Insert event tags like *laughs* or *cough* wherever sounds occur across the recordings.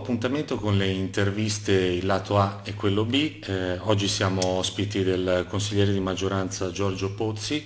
Appuntamento con le interviste il lato A e quello B. Eh, oggi siamo ospiti del consigliere di maggioranza Giorgio Pozzi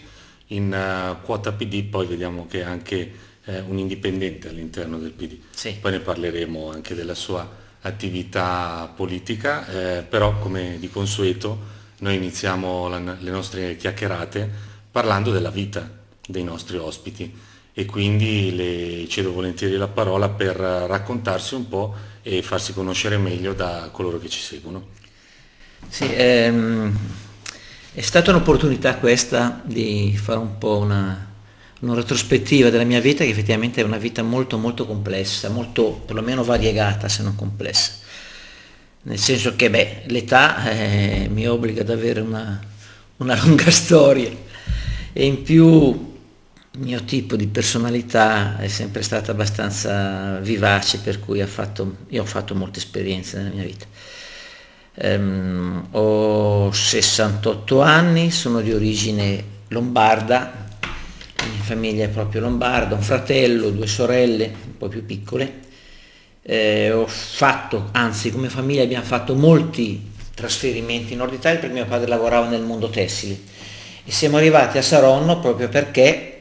in uh, quota PD, poi vediamo che è anche eh, un indipendente all'interno del PD. Sì. Poi ne parleremo anche della sua attività politica, eh, però come di consueto noi iniziamo la, le nostre chiacchierate parlando della vita dei nostri ospiti e quindi le cedo volentieri la parola per raccontarsi un po' e farsi conoscere meglio da coloro che ci seguono. Sì, ehm, è stata un'opportunità questa di fare un po' una, una, retrospettiva della mia vita che effettivamente è una vita molto molto complessa, molto perlomeno variegata se non complessa. Nel senso che beh, l'età eh, mi obbliga ad avere una, una *laughs* lunga storia e in più il mio tipo di personalità è sempre stata abbastanza vivace, per cui ho fatto, io ho fatto molte esperienze nella mia vita. Um, ho 68 anni, sono di origine lombarda, la mia famiglia è proprio lombarda, un fratello, due sorelle, un po' più piccole. Eh, ho fatto, anzi come famiglia abbiamo fatto molti trasferimenti in Nord Italia perché mio padre lavorava nel mondo tessile e siamo arrivati a Saronno proprio perché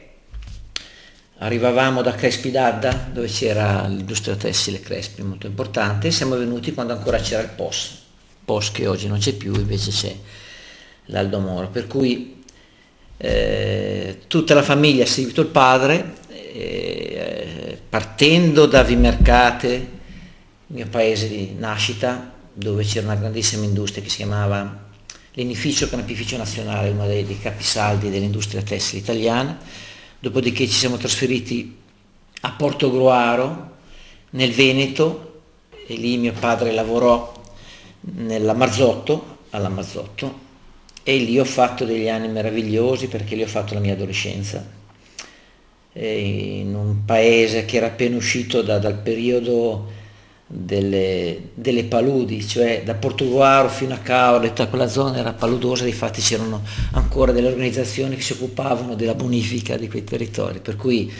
Arrivavamo da Crespi d'Adda, dove c'era l'industria tessile Crespi, molto importante, e siamo venuti quando ancora c'era il POS, POS che oggi non c'è più, invece c'è l'Aldo Moro, per cui eh, tutta la famiglia ha seguito il padre, eh, partendo da Vimercate, mio paese di nascita, dove c'era una grandissima industria che si chiamava l'Inificio Canapificio Nazionale, uno dei, dei capisaldi dell'industria tessile italiana, dopodiché ci siamo trasferiti a Portogruaro, nel Veneto, e lì mio padre lavorò nella Marzotto, alla Marzotto, e lì ho fatto degli anni meravigliosi perché lì ho fatto la mia adolescenza. In un paese che era appena uscito da, dal periodo delle, delle, paludi, cioè da Portoguaro fino a Caorle, tutta quella zona era paludosa, infatti c'erano ancora delle organizzazioni che si occupavano della bonifica di quei territori, per cui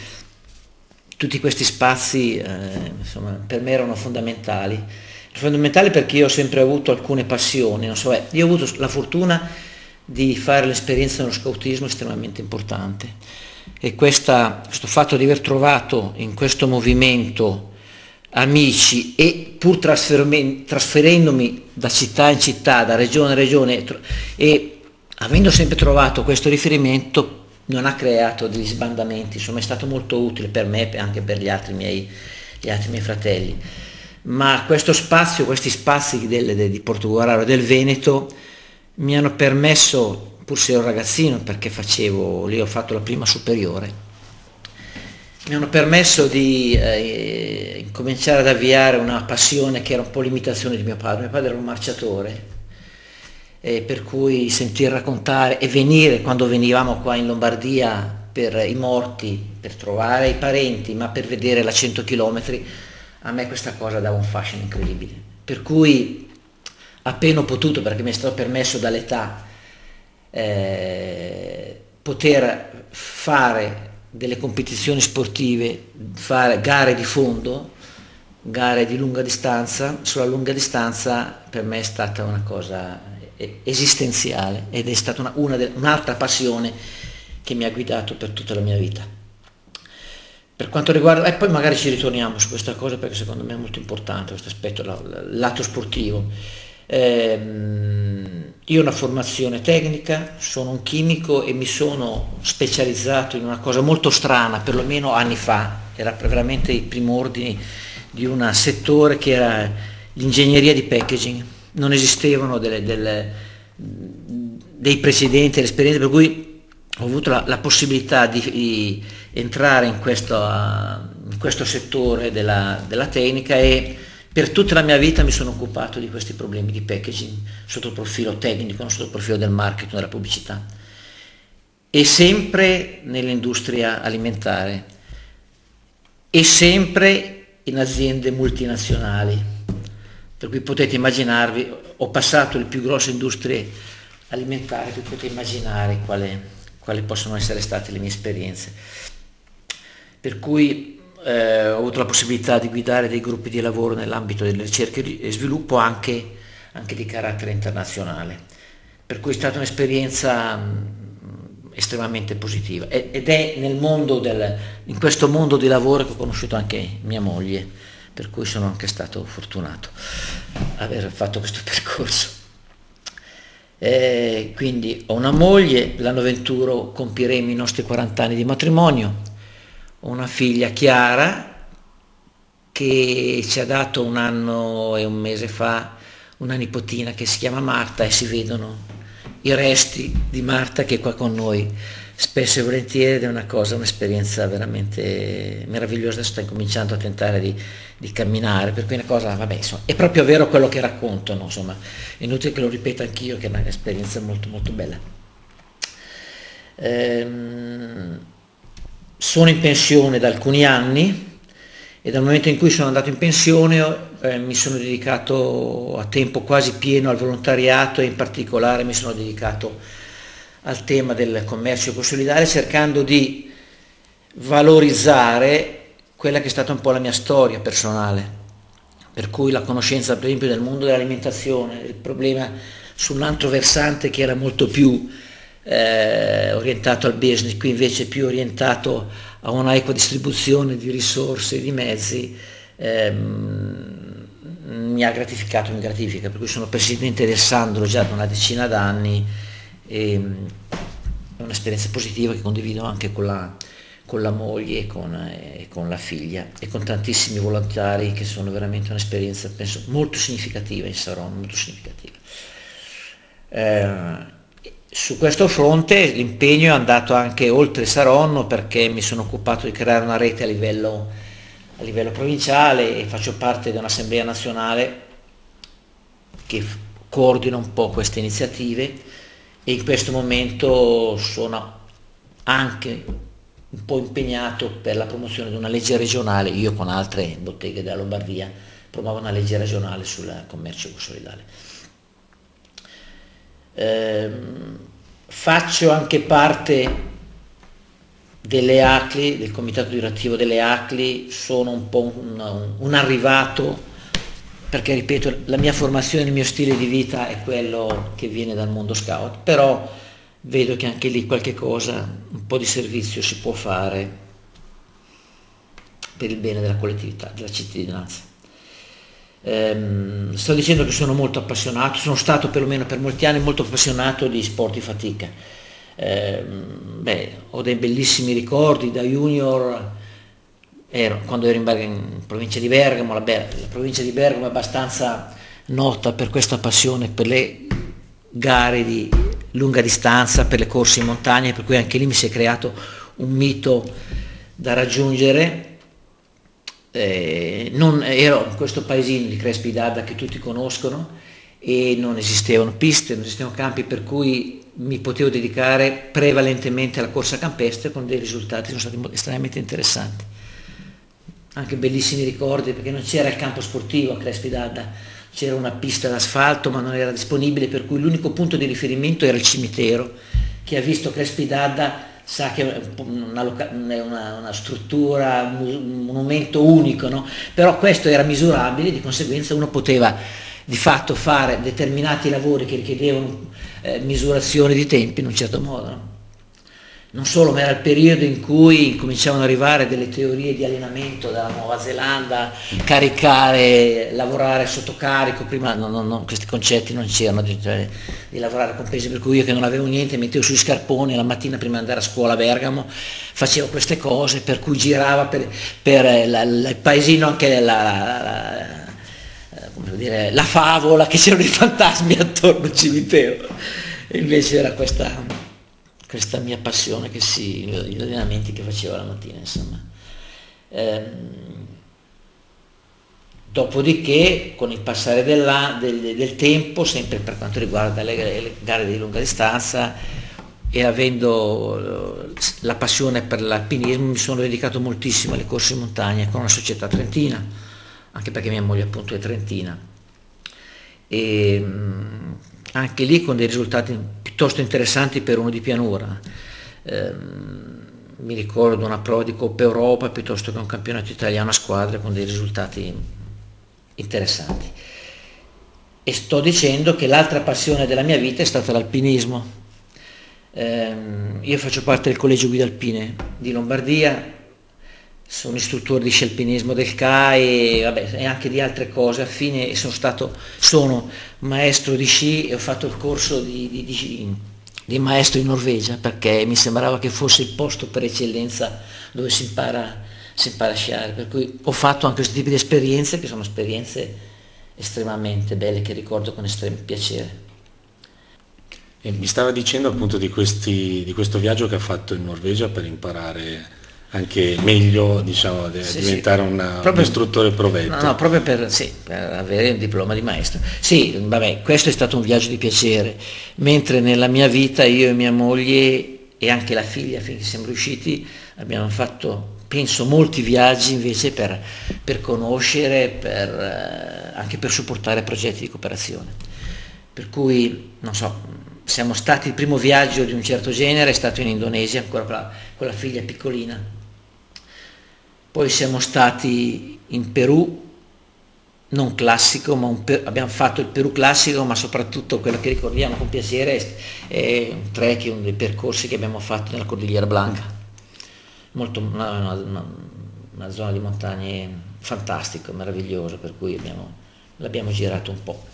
tutti questi spazi eh, insomma, per me erano fondamentali. Fondamentali perché io ho sempre avuto alcune passioni, so, eh, io ho avuto la fortuna di fare l'esperienza dello scoutismo estremamente importante e questa, questo fatto di aver trovato in questo movimento amici e pur trasferendomi da città in città, da regione in regione e avendo sempre trovato questo riferimento non ha creato degli sbandamenti, insomma è stato molto utile per me e anche per gli altri miei, gli altri miei fratelli. Ma questo spazio, questi spazi del, del, di Portogallo e del Veneto mi hanno permesso, pur se ero ragazzino, perché facevo, lì ho fatto la prima superiore, mi hanno permesso di eh, cominciare ad avviare una passione che era un po' l'imitazione di mio padre. Mio padre era un marciatore, e per cui sentir raccontare e venire quando venivamo qua in Lombardia per i morti, per trovare i parenti, ma per vedere la 100 km, a me questa cosa dava un fascino incredibile. Per cui appena ho potuto, perché mi è stato permesso dall'età, eh, poter fare delle competizioni sportive, fare gare di fondo, gare di lunga distanza, sulla lunga distanza per me è stata una cosa esistenziale ed è stata un'altra passione che mi ha guidato per tutta la mia vita. Per quanto riguarda, e poi magari ci ritorniamo su questa cosa perché secondo me è molto importante questo aspetto, lato sportivo. Eh, io ho una formazione tecnica, sono un chimico e mi sono specializzato in una cosa molto strana, perlomeno anni fa, era veramente i primordi di un settore che era l'ingegneria di packaging. Non esistevano delle, delle, dei precedenti, delle esperienze, per cui ho avuto la, la possibilità di, di, entrare in questo, in questo settore della, della tecnica e per tutta la mia vita mi sono occupato di questi problemi di packaging sotto il profilo tecnico, non sotto il profilo del marketing, della pubblicità. E sempre nell'industria alimentare e sempre in aziende multinazionali. Per cui potete immaginarvi, ho passato le più grosse industrie alimentari, per potete immaginare quali, quali possono essere state le mie esperienze. Per cui eh, ho avuto la possibilità di guidare dei gruppi di lavoro nell'ambito delle ricerche e sviluppo anche, anche di carattere internazionale, per cui è stata un'esperienza estremamente positiva. Ed è nel mondo del, in questo mondo di lavoro che ho conosciuto anche mia moglie, per cui sono anche stato fortunato aver fatto questo *laughs* percorso. E quindi ho una moglie, l'anno 21 compiremo i nostri 40 anni di matrimonio, una figlia Chiara che ci ha dato un anno e un mese fa una nipotina che si chiama Marta e si vedono i resti di Marta che è qua con noi. Spesso e volentieri ed è una cosa, un'esperienza veramente meravigliosa, adesso sto incominciando a tentare di, di camminare, per cui è una cosa, vabbè, insomma, è proprio vero quello che raccontano, insomma, è inutile che lo ripeta anch'io, che è un'esperienza molto molto bella. Ehm, sono in pensione da alcuni anni e dal momento in cui sono andato in pensione eh, mi sono dedicato a tempo quasi pieno al volontariato e in particolare mi sono dedicato al tema del commercio ecosolidale cercando di valorizzare quella che è stata un po' la mia storia personale, per cui la conoscenza per esempio del mondo dell'alimentazione, il problema su un altro versante che era molto più eh, orientato al business, qui invece più orientato a una equa distribuzione di risorse e di mezzi, ehm, mi ha gratificato, mi gratifica, per cui sono presidente del Sandro già da una decina d'anni e mm, è un'esperienza positiva che condivido anche con la, con la moglie e con, e con, la figlia e con tantissimi volontari che sono veramente un'esperienza penso molto significativa in Saron, molto significativa. Eh, su questo fronte l'impegno è andato anche oltre Saronno perché mi sono occupato di creare una rete a livello a livello provinciale e faccio parte di un'assemblea nazionale che coordina un po' queste iniziative e in questo momento sono anche un po' impegnato per la promozione di una legge regionale, io con altre botteghe della Lombardia promuovo una legge regionale sul commercio solidale. Ehm, faccio anche parte delle ACLI, del comitato direttivo delle ACLI, sono un po' un, un, arrivato, perché ripeto, la mia formazione, il mio stile di vita è quello che viene dal mondo scout, però vedo che anche lì qualche cosa, un po' di servizio si può fare per il bene della collettività, della cittadinanza. Ehm, sto dicendo che sono molto appassionato, sono stato perlomeno per molti anni molto appassionato di sport di fatica eh, beh, ho dei bellissimi ricordi da junior, ero, quando ero in, in, provincia di Bergamo, la, la provincia di Bergamo è abbastanza nota per questa passione per le gare di lunga distanza, per le corse in montagna, per cui anche lì mi si è creato un mito da raggiungere. Eh, non, ero in questo paesino di Crespi d'Adda che tutti conoscono e non esistevano piste, non esistevano campi per cui mi potevo dedicare prevalentemente alla corsa campestre con dei risultati che sono stati estremamente interessanti. Anche bellissimi ricordi perché non c'era il campo sportivo a Crespi d'Adda, c'era una pista d'asfalto ma non era disponibile per cui l'unico punto di riferimento era il cimitero. Chi ha visto Crespi d'Adda sa che è una, una, una struttura, un monumento unico, no? però questo era misurabile, di conseguenza uno poteva di fatto fare determinati lavori che richiedevano eh, misurazione di tempi in un certo modo. No? Non solo, ma era il periodo in cui cominciavano ad arrivare delle teorie di allenamento dalla Nuova Zelanda, caricare, lavorare sotto carico, prima no, no, questi concetti non c'erano, di, cioè, di, lavorare con pesi, per cui io che non avevo niente mettevo sui scarponi la mattina prima di andare a scuola a Bergamo, facevo queste cose, per cui girava per, per la, la, il paesino anche la, la dire, la favola che c'erano i fantasmi attorno al cimitero. Invece era questa, questa mia passione che si, gli allenamenti che facevo la mattina, insomma. Ehm, dopodiché, con il passare della, del, del, tempo, sempre per quanto riguarda le, le gare di lunga distanza, e avendo la passione per l'alpinismo mi sono dedicato moltissimo alle corse in montagna con una società trentina anche perché mia moglie appunto è trentina. E mm, anche lì con dei risultati piuttosto interessanti per uno di pianura. Ehm, mi ricordo una prova di Coppa Europa piuttosto che un campionato italiano a squadre con dei risultati interessanti. E sto dicendo che l'altra passione della mia vita è stata l'alpinismo. Eh, io faccio parte del Collegio Guida Alpine di Lombardia, sono istruttore di sci alpinismo del CAI vabbè, e anche di altre cose. Affine e sono stato sono maestro di sci e ho fatto il corso di, di, di, di, maestro in Norvegia perché mi sembrava che fosse il posto per eccellenza dove si impara, si impara a sciare. Per cui ho fatto anche questo tipo di esperienze che sono esperienze estremamente belle che ricordo con estremo piacere. E mi stava dicendo appunto di, questi, di questo viaggio che ha fatto in Norvegia per imparare anche meglio diciamo, sì, diventare sì. Una, proprio, un istruttore provetto. No, no, proprio per, sì, per, avere il diploma di maestro. Sì, vabbè, questo è stato un viaggio di piacere, mentre nella mia vita io e mia moglie e anche la figlia, finché siamo riusciti, abbiamo fatto, penso, molti viaggi invece per, per conoscere, per, eh, anche per supportare progetti di cooperazione. Per cui, non so, siamo stati, il primo viaggio di un certo genere è stato in Indonesia, ancora con la, con la figlia piccolina, poi siamo stati in Perù, non classico, ma per, abbiamo fatto il Perù classico, ma soprattutto quello che ricordiamo con piacere è, è un trek, uno dei percorsi che abbiamo fatto nella Cordigliera Blanca, Molto, una, una, una, zona di montagne fantastico, meraviglioso, per cui abbiamo, l'abbiamo girato un po'.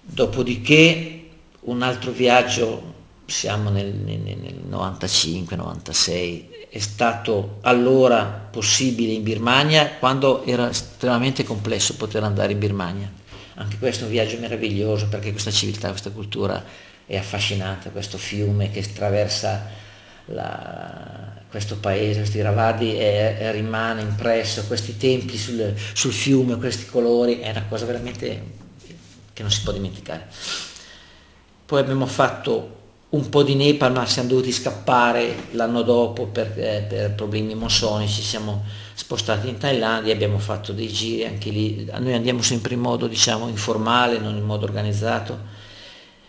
Dopodiché un altro viaggio, siamo nel, nel 95-96, è stato allora possibile in Birmania quando era estremamente complesso poter andare in Birmania. Anche questo è un viaggio meraviglioso perché questa civiltà, questa cultura è affascinante, questo fiume che attraversa la, questo paese, questi ravadi e, rimane impresso, questi templi sul, sul fiume, questi colori, è una cosa veramente che non si può dimenticare. Poi abbiamo fatto un po' di Nepal ma siamo dovuti scappare l'anno dopo per, eh, per, problemi monsonici, siamo spostati in Thailandia, abbiamo fatto dei giri anche lì, noi andiamo sempre in modo diciamo informale, non in modo organizzato,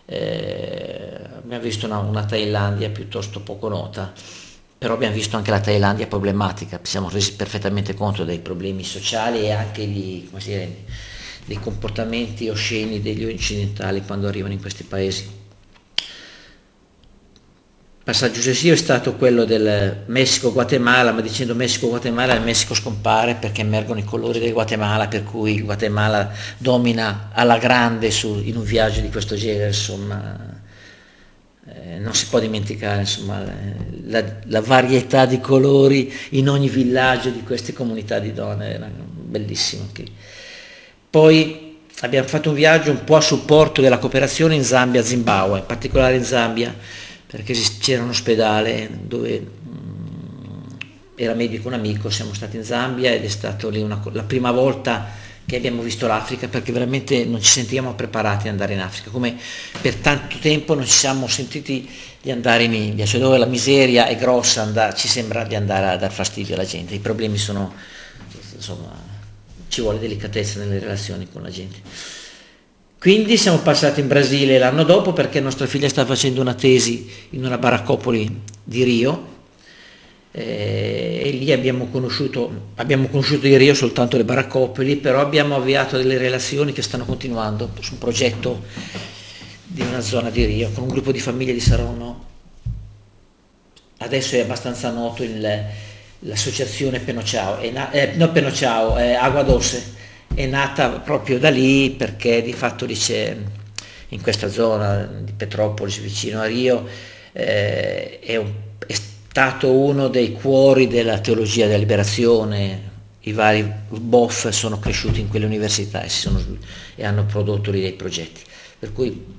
eh, abbiamo visto una, una Thailandia piuttosto poco nota, però abbiamo visto anche la Thailandia problematica, ci siamo resi perfettamente conto dei problemi sociali e anche di, dire, dei comportamenti osceni degli occidentali quando arrivano in questi paesi passaggio successivo è stato quello del Messico-Guatemala, ma dicendo Messico-Guatemala il Messico scompare perché emergono i colori del Guatemala, per cui il Guatemala domina alla grande su, in un viaggio di questo genere, insomma, eh, non si può dimenticare insomma, la, la, varietà di colori in ogni villaggio di queste comunità di donne, era bellissimo. Poi abbiamo fatto un viaggio un po' a supporto della cooperazione in Zambia, Zimbabwe, in particolare in Zambia perché c'era un ospedale dove mm, era medico un amico, siamo stati in Zambia ed è stata lì una, la prima volta che abbiamo visto l'Africa perché veramente non ci sentivamo preparati ad andare in Africa, come per tanto tempo non ci siamo sentiti di andare in India, cioè dove la miseria è grossa andare, ci sembra di andare a dar fastidio alla gente, i problemi sono, insomma, ci vuole delicatezza nelle relazioni con la gente. Quindi siamo passati in Brasile l'anno dopo perché nostra figlia sta facendo una tesi in una baraccopoli di Rio eh, e lì abbiamo conosciuto, abbiamo conosciuto di Rio soltanto le baraccopoli, però abbiamo avviato delle relazioni che stanno continuando su un progetto di una zona di Rio con un gruppo di famiglie di Saronno. Adesso è abbastanza noto il, l'associazione Penociao, eh, no Penociao, eh, Agua Doce è nata proprio da lì perché di fatto c'è in questa zona di Petropolis vicino a Rio eh, è, un, è, stato uno dei cuori della teologia della liberazione i vari boff sono cresciuti in quelle università e, sono, e hanno prodotto lì dei progetti per cui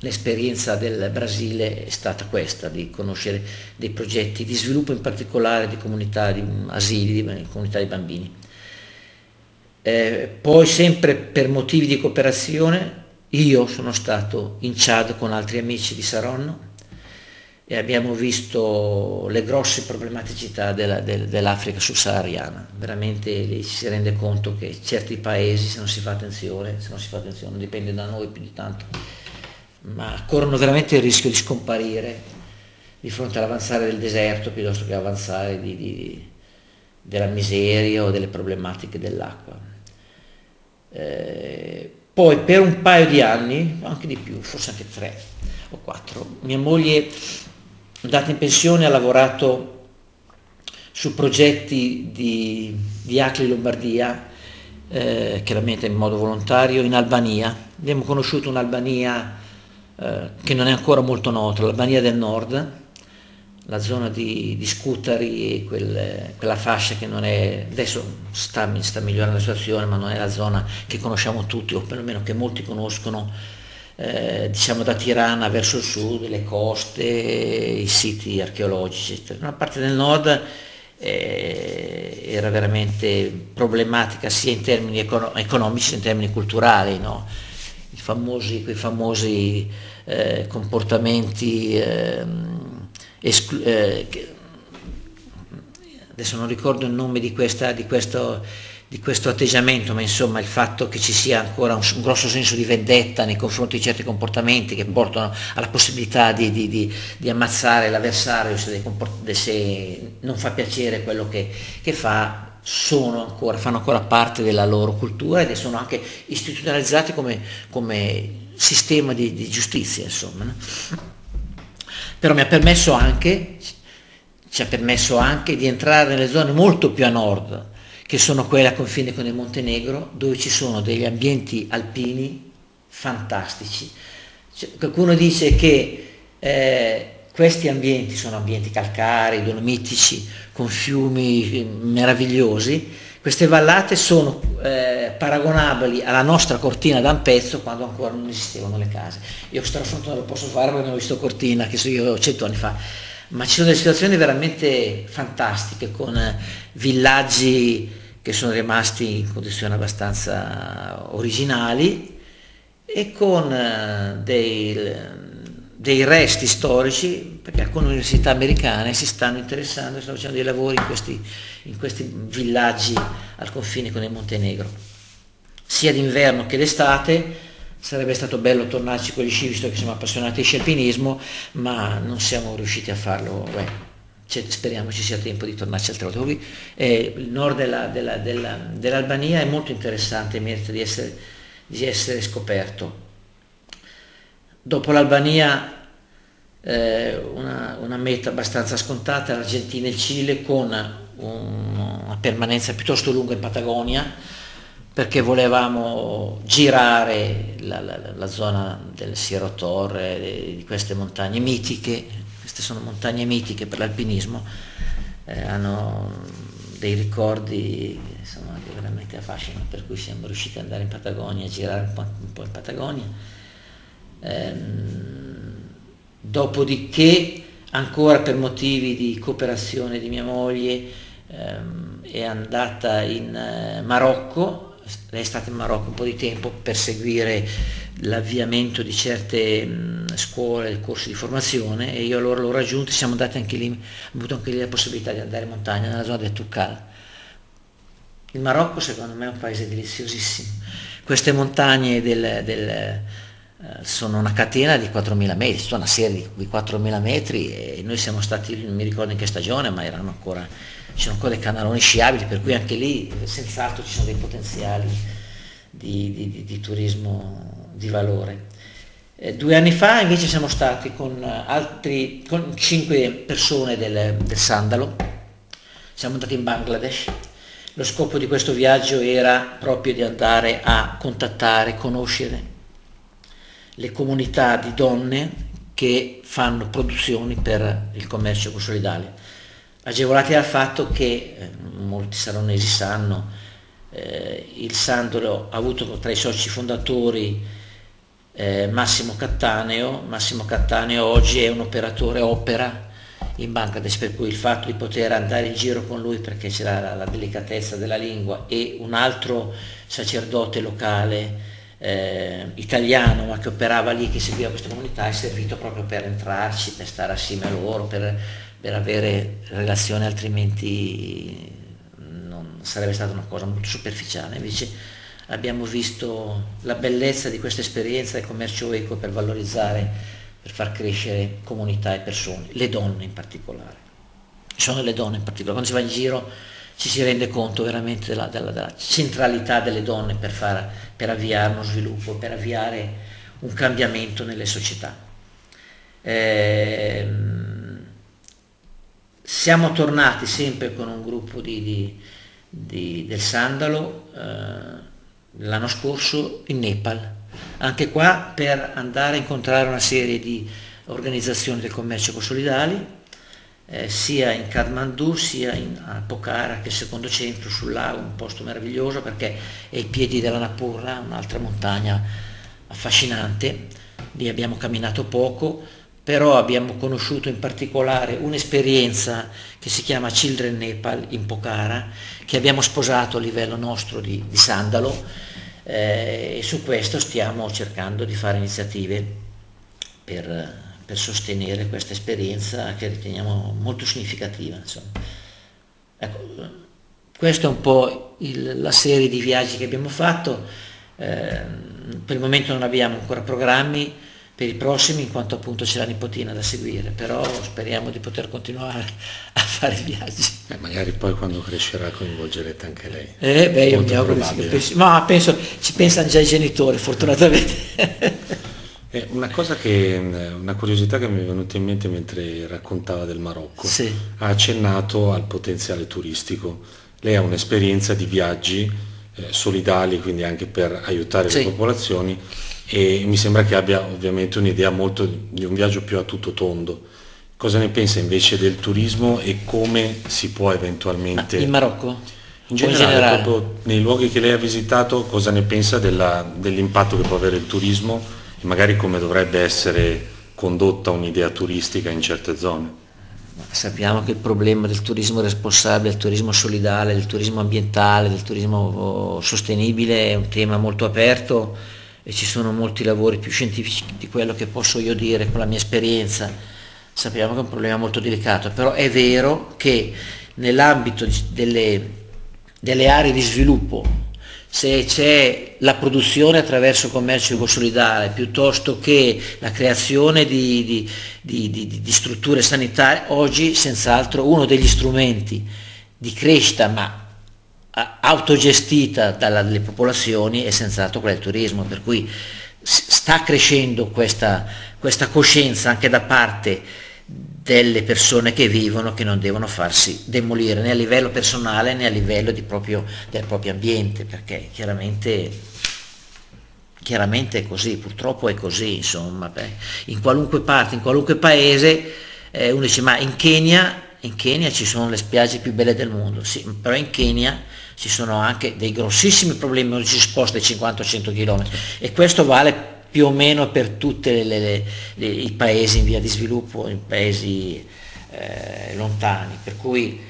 l'esperienza del Brasile è stata questa, di conoscere dei progetti di sviluppo in particolare di comunità, di asili, di comunità di bambini. Eh, poi sempre per motivi di cooperazione io sono stato in Chad con altri amici di Saronno e abbiamo visto le grosse problematicità della, del, dell'Africa subsahariana. Veramente lì ci si rende conto che certi paesi, se non si fa attenzione, se non si fa attenzione, non dipende da noi più di tanto, ma corrono veramente il rischio di scomparire di fronte all'avanzare del deserto piuttosto che avanzare di, di, della miseria o delle problematiche dell'acqua. Eh, poi per un paio di anni, anche di più, forse anche tre o quattro, mia moglie, andata in pensione, ha lavorato su progetti di, di Acli Lombardia, eh, chiaramente in modo volontario, in Albania. Abbiamo conosciuto un'Albania eh, che non è ancora molto nota, l'Albania del Nord, la zona di, di Scutari, quel, quella fascia che non è, adesso sta, sta, migliorando la situazione, ma non è la zona che conosciamo tutti, o perlomeno che molti conoscono, eh, diciamo da Tirana verso il sud, le coste, i siti archeologici, eccetera. Una parte del nord eh, era veramente problematica sia in termini econo- economici sia in termini culturali, no? famosi, quei famosi eh, comportamenti, eh, esclu- eh, adesso non ricordo il nome di, questa, di questo di questo atteggiamento, ma insomma il fatto che ci sia ancora un, un, grosso senso di vendetta nei confronti di certi comportamenti che portano alla possibilità di, di, di, di ammazzare l'avversario se, comport- se, non fa piacere quello che, che fa, ancora, fanno ancora parte della loro cultura ed sono anche istituzionalizzati come, come sistema di, giustizia. Insomma, no? Però mi ha permesso anche, ci ha permesso anche di entrare nelle zone molto più a nord che sono quelle a confine con il Montenegro, dove ci sono degli ambienti alpini fantastici. Cioè, qualcuno dice che eh, questi ambienti sono ambienti calcarei, dolomitici, con fiumi meravigliosi, queste vallate sono eh, paragonabili alla nostra cortina d'Ampezzo quando ancora non esistevano le case. Io questo raffronto non lo posso fare perché non ho visto cortina, che so io cento anni fa, ma ci sono delle situazioni veramente fantastiche con eh, villaggi che sono rimasti in condizioni abbastanza originali e con eh, dei, dei, resti storici, perché alcune università americane si stanno interessando, stanno facendo dei lavori in questi, in questi villaggi al confine con il Montenegro, sia d'inverno che d'estate. Sarebbe stato bello tornarci con gli sci, visto che siamo appassionati di sci alpinismo, ma non siamo riusciti a farlo. Beh, speriamo ci sia tempo di tornarci altre volte. Eh, il nord della, della, della, dell'Albania è molto interessante, merita di essere, di essere scoperto. Dopo l'Albania eh, una, una, meta abbastanza scontata, l'Argentina e il Cile con un, una permanenza piuttosto lunga in Patagonia perché volevamo girare la, la, la zona del Sierra Torre, di queste montagne mitiche, queste sono montagne mitiche per l'alpinismo, eh, hanno dei ricordi insomma, veramente affascinano, per cui siamo riusciti ad andare in Patagonia, a girare un po', un po in Patagonia. Ehm, dopodiché, ancora per motivi di cooperazione di mia moglie, ehm, è andata in eh, Marocco, lei è stata in Marocco un po' di tempo per seguire l'avviamento di certe mh, scuole, corsi di formazione e io allora l'ho raggiunto, siamo andati anche lì, abbiamo avuto anche lì la possibilità di andare in montagna nella zona del Tukal. Il Marocco secondo me è un paese deliziosissimo. Queste montagne del, del, sono una catena di 4.000 metri, sono una serie di 4.000 metri e noi siamo stati, non mi ricordo in che stagione, ma erano ancora, ci sono ancora dei canaloni sciabili, per cui anche lì senz'altro ci sono dei potenziali di, di, di, di turismo di valore. Eh, due anni fa invece siamo stati con, altri, con cinque persone del, del Sandalo, siamo andati in Bangladesh, lo scopo di questo viaggio era proprio di andare a contattare, conoscere le comunità di donne che fanno produzioni per il commercio consolidale, agevolati dal fatto che, eh, molti salonesi sanno, eh, il Sandalo ha avuto tra i soci fondatori eh, Massimo Cattaneo. Massimo Cattaneo oggi è un operatore opera in Bangladesh, per cui il fatto di poter andare in giro con lui perché c'era la, la delicatezza della lingua e un altro sacerdote locale eh, italiano ma che operava lì, che seguiva questa comunità, è servito proprio per entrarci, per stare assieme a loro, per, per avere relazioni altrimenti non sarebbe stata una cosa molto superficiale. Invece abbiamo visto la bellezza di questa esperienza del commercio eco per valorizzare, per far crescere comunità e persone, le donne in particolare. Sono le donne in particolare, quando si va in giro ci si rende conto veramente della, della, della centralità delle donne per, far, per, avviare uno sviluppo, per avviare un cambiamento nelle società. Eh, siamo tornati sempre con un gruppo di, di, di, del Sandalo eh, l'anno scorso in Nepal, anche qua per andare a incontrare una serie di organizzazioni del commercio consolidali, eh, sia in Kathmandu sia in, a Pokhara, che è il secondo centro sul lago, un posto meraviglioso perché è ai piedi della Napurna, un'altra montagna affascinante. Lì abbiamo camminato poco, però abbiamo conosciuto in particolare un'esperienza che si chiama Children Nepal in Pokhara, che abbiamo sposato a livello nostro di, di Sandalo eh, e su questo stiamo cercando di fare iniziative per, per sostenere questa esperienza che riteniamo molto significativa. Ecco, questa è un po' il, la serie di viaggi che abbiamo fatto, eh, per il momento non abbiamo ancora programmi, per i prossimi in quanto appunto c'è la nipotina da seguire, però speriamo di poter continuare *laughs* a fare viaggi. Eh, magari poi quando crescerà coinvolgerete anche lei. Eh, beh, io mi auguro ma penso, ci pensano già i genitori fortunatamente. Eh, una cosa che, una curiosità che mi è venuta in mente mentre raccontava del Marocco, sì. ha accennato al potenziale turistico. Lei ha un'esperienza di viaggi eh, solidali, quindi anche per aiutare sì. le popolazioni e mi sembra che abbia ovviamente un'idea molto di un viaggio più a tutto tondo. Cosa ne pensa invece del turismo e come si può eventualmente... Ma in Marocco? In generale, in generale, proprio nei luoghi che lei ha visitato, cosa ne pensa della, dell'impatto che può avere il turismo e magari come dovrebbe essere condotta un'idea turistica in certe zone? Sappiamo che il problema del turismo responsabile, del turismo solidale, del turismo ambientale, del turismo sostenibile è un tema molto aperto e ci sono molti lavori più scientifici di quello che posso io dire con la mia esperienza. Sappiamo che è un problema molto delicato, però è vero che nell'ambito delle, delle aree di sviluppo, se c'è la produzione attraverso il commercio ecosolidale piuttosto che la creazione di, di, di, di strutture sanitarie, oggi senz'altro uno degli strumenti di crescita, ma autogestita dalle popolazioni è senz'altro quella del turismo, per cui sta crescendo questa, questa coscienza anche da parte delle persone che vivono che non devono farsi demolire né a livello personale né a livello proprio, del proprio ambiente, perché chiaramente, chiaramente, è così, purtroppo è così, insomma, beh, in qualunque parte, in qualunque paese, eh, uno dice ma in Kenya, in Kenya ci sono le spiagge più belle del mondo, sì, però in Kenya ci sono anche dei grossissimi problemi quando ci si sposta di 50-100 km e questo vale più o meno per tutti i paesi in via di sviluppo, i paesi eh, lontani. Per cui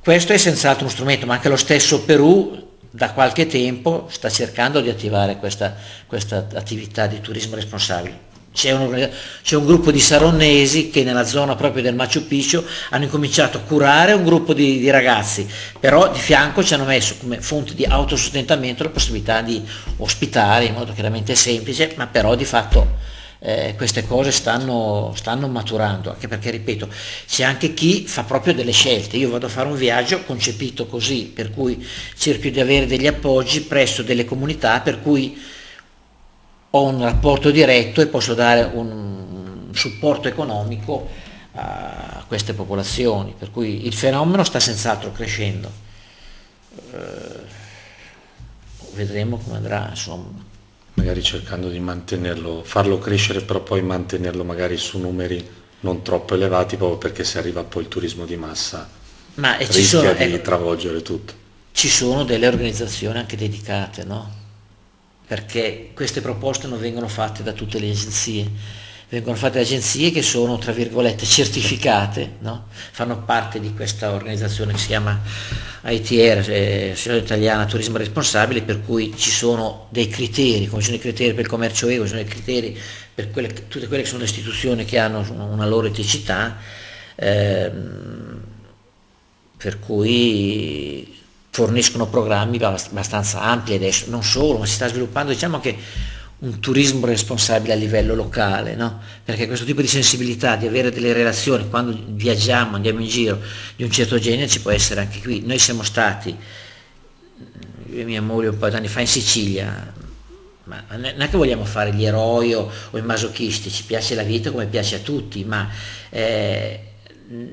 questo è senz'altro uno strumento, ma anche lo stesso Perù da qualche tempo sta cercando di attivare questa, questa attività di turismo responsabile. C'è un, c'è un, gruppo di saronnesi che nella zona proprio del Machu Picchu hanno incominciato a curare un gruppo di, di, ragazzi, però di fianco ci hanno messo come fonte di autosostentamento la possibilità di ospitare in modo chiaramente semplice, ma però di fatto eh, queste cose stanno, stanno, maturando, anche perché, ripeto, c'è anche chi fa proprio delle scelte. Io vado a fare un viaggio concepito così, per cui cerco di avere degli appoggi presso delle comunità, per cui ho un rapporto diretto e posso dare un supporto economico a queste popolazioni, per cui il fenomeno sta senz'altro crescendo. Eh, vedremo come andrà, insomma. Magari cercando di mantenerlo, farlo crescere, però poi mantenerlo magari su numeri non troppo elevati, proprio perché se arriva poi il turismo di massa Ma rischia sono, di ecco, travolgere tutto. Ci sono delle organizzazioni anche dedicate, no? Perché queste proposte non vengono fatte da tutte le agenzie, vengono fatte da agenzie che sono, tra virgolette, certificate, no? fanno parte di questa organizzazione che si chiama ITR, eh, Associazione Italiana Turismo Responsabile, per cui ci sono dei criteri, come sono i criteri per il commercio eco, ci sono i criteri per quelle, tutte quelle che sono le istituzioni che hanno una loro eticità, ehm, per cui forniscono programmi abbastanza ampi adesso, non solo, ma si sta sviluppando diciamo che un turismo responsabile a livello locale, no? perché questo tipo di sensibilità, di avere delle relazioni quando viaggiamo, andiamo in giro di un certo genere ci può essere anche qui. Noi siamo stati, io e mia moglie un po' di anni fa in Sicilia, ma non è che vogliamo fare gli eroi o, o i masochisti, ci piace la vita come piace a tutti, ma eh,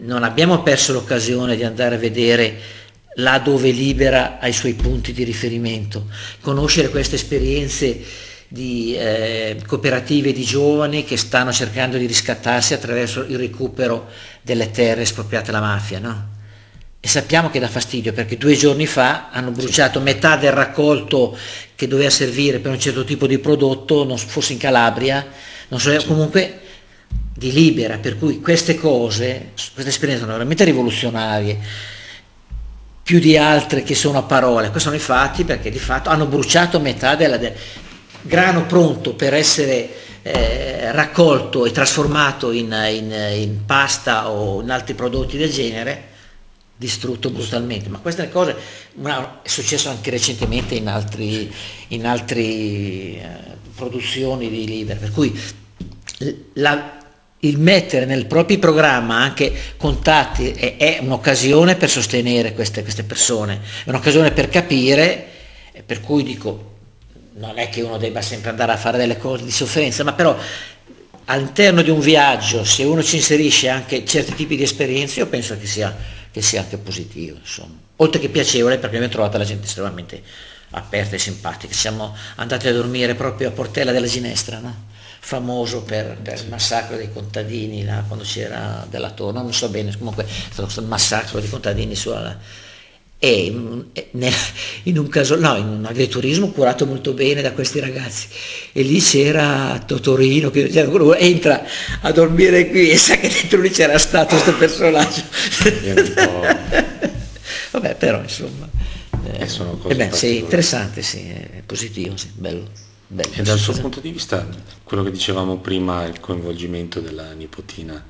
non abbiamo perso l'occasione di andare a vedere là dove Libera ha i suoi punti di riferimento, conoscere queste esperienze di eh, cooperative di giovani che stanno cercando di riscattarsi attraverso il recupero delle terre espropriate alla mafia. No? E sappiamo che dà fastidio perché due giorni fa hanno bruciato metà del raccolto che doveva servire per un certo tipo di prodotto, non fosse in Calabria, non so, comunque di libera, per cui queste cose, queste esperienze sono veramente rivoluzionarie, più di altre che sono a parole, questi sono i fatti perché di fatto hanno bruciato metà della, del grano pronto per essere eh, raccolto e trasformato in, in, in pasta o in altri prodotti del genere, distrutto brutalmente, ma queste cose una, è successo anche recentemente in altre in altri, eh, produzioni di leader, per cui la, il mettere nel proprio programma anche contatti è, è un'occasione per sostenere queste, queste, persone, è un'occasione per capire, per cui dico, non è che uno debba sempre andare a fare delle cose di sofferenza, ma però all'interno di un viaggio, se uno ci inserisce anche certi tipi di esperienze, io penso che sia, che sia anche positivo, insomma. oltre che piacevole, perché abbiamo trovato la gente estremamente aperta e simpatica. Siamo andati a dormire proprio a Portella della Ginestra, no? Famoso per, per, il massacro dei contadini là, quando c'era della torre, non so bene, comunque è stato il massacro dei contadini sulla, e *laughs* in un caso, no, in un agriturismo curato molto bene da questi ragazzi. E lì c'era Totorino che entra a dormire qui e sa che dentro lui c'era stato questo personaggio. *laughs* Vabbè però insomma eh, eh beh, sì, interessante sì, è positivo sì, bello Beh, e dal suo punto di vista, quello che dicevamo prima, il coinvolgimento della nipotina,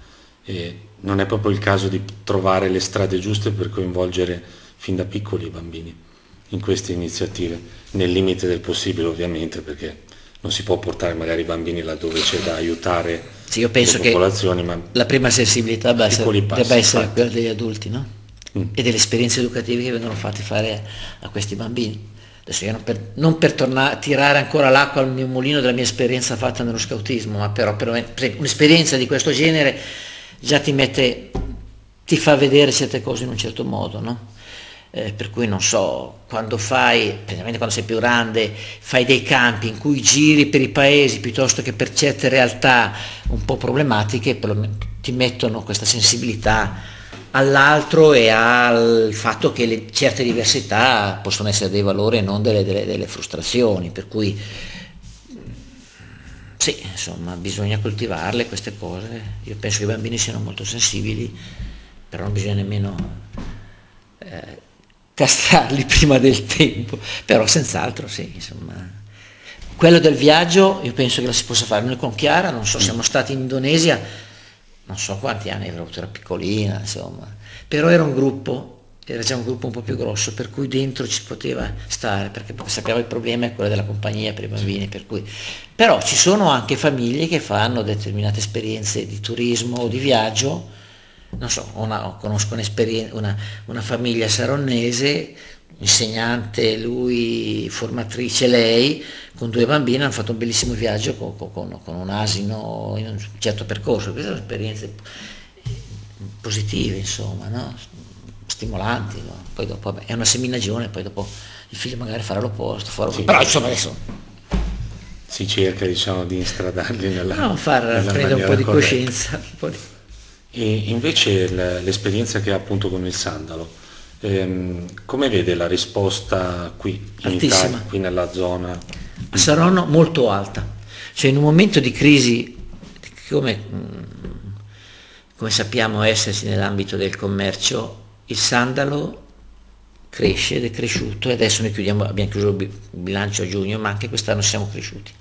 eh, non è proprio il caso di trovare le strade giuste per coinvolgere fin da piccoli i bambini in queste iniziative, nel limite del possibile ovviamente, perché non si può portare magari i bambini laddove c'è da aiutare sì, io penso le popolazioni, ma la prima sensibilità debba essere, debba essere quella degli adulti, no? mm. E delle esperienze educative che vengono fatte fare a questi bambini adesso io non per, non per tornare, tirare ancora l'acqua al mio mulino della mia esperienza fatta nello scautismo, ma però per un'esperienza di questo genere già ti mette, ti fa vedere certe cose in un certo modo, no? Eh, per cui non so, quando fai, praticamente quando sei più grande, fai dei campi in cui giri per i paesi piuttosto che per certe realtà un po' problematiche, ti mettono questa sensibilità all'altro e al fatto che le, certe diversità possono essere dei valori e non delle, delle, delle frustrazioni, per cui sì, insomma, bisogna coltivarle queste cose. Io penso che i bambini siano molto sensibili, però non bisogna nemmeno eh, castrarli *laughs* prima del tempo, però senz'altro sì, insomma. Quello del viaggio io penso che lo si possa fare. Noi con Chiara, non so, siamo stati in Indonesia, non so quanti anni avuto, era piccolina, insomma, però era un gruppo, era già un gruppo un po' più grosso, per cui dentro ci poteva stare, perché sappiamo il problema è quello della compagnia per i bambini, per cui... però ci sono anche famiglie che fanno determinate esperienze di turismo o di viaggio, non so, una, conosco una, una famiglia saronnese insegnante lui, formatrice lei, con due bambine hanno fatto un bellissimo viaggio con, con, con un asino in un certo percorso, queste sono esperienze positive, insomma, no? stimolanti, no? poi dopo vabbè, è una seminagione, poi dopo il figlio magari farà l'opposto, farà... Sì. però insomma adesso... Si cerca diciamo di instradarli nella... No, far nella prendere un po' di coscienza. Un po di... E invece l'esperienza che ha appunto con il sandalo, Ehm, come vede la risposta qui in. Italia, qui nella zona? A Saronno molto alta, cioè in un momento di crisi come, mm, come sappiamo essersi nell'ambito del commercio, il sandalo cresce ed è cresciuto e adesso noi chiudiamo, abbiamo chiuso il bilancio a giugno, ma anche quest'anno siamo cresciuti.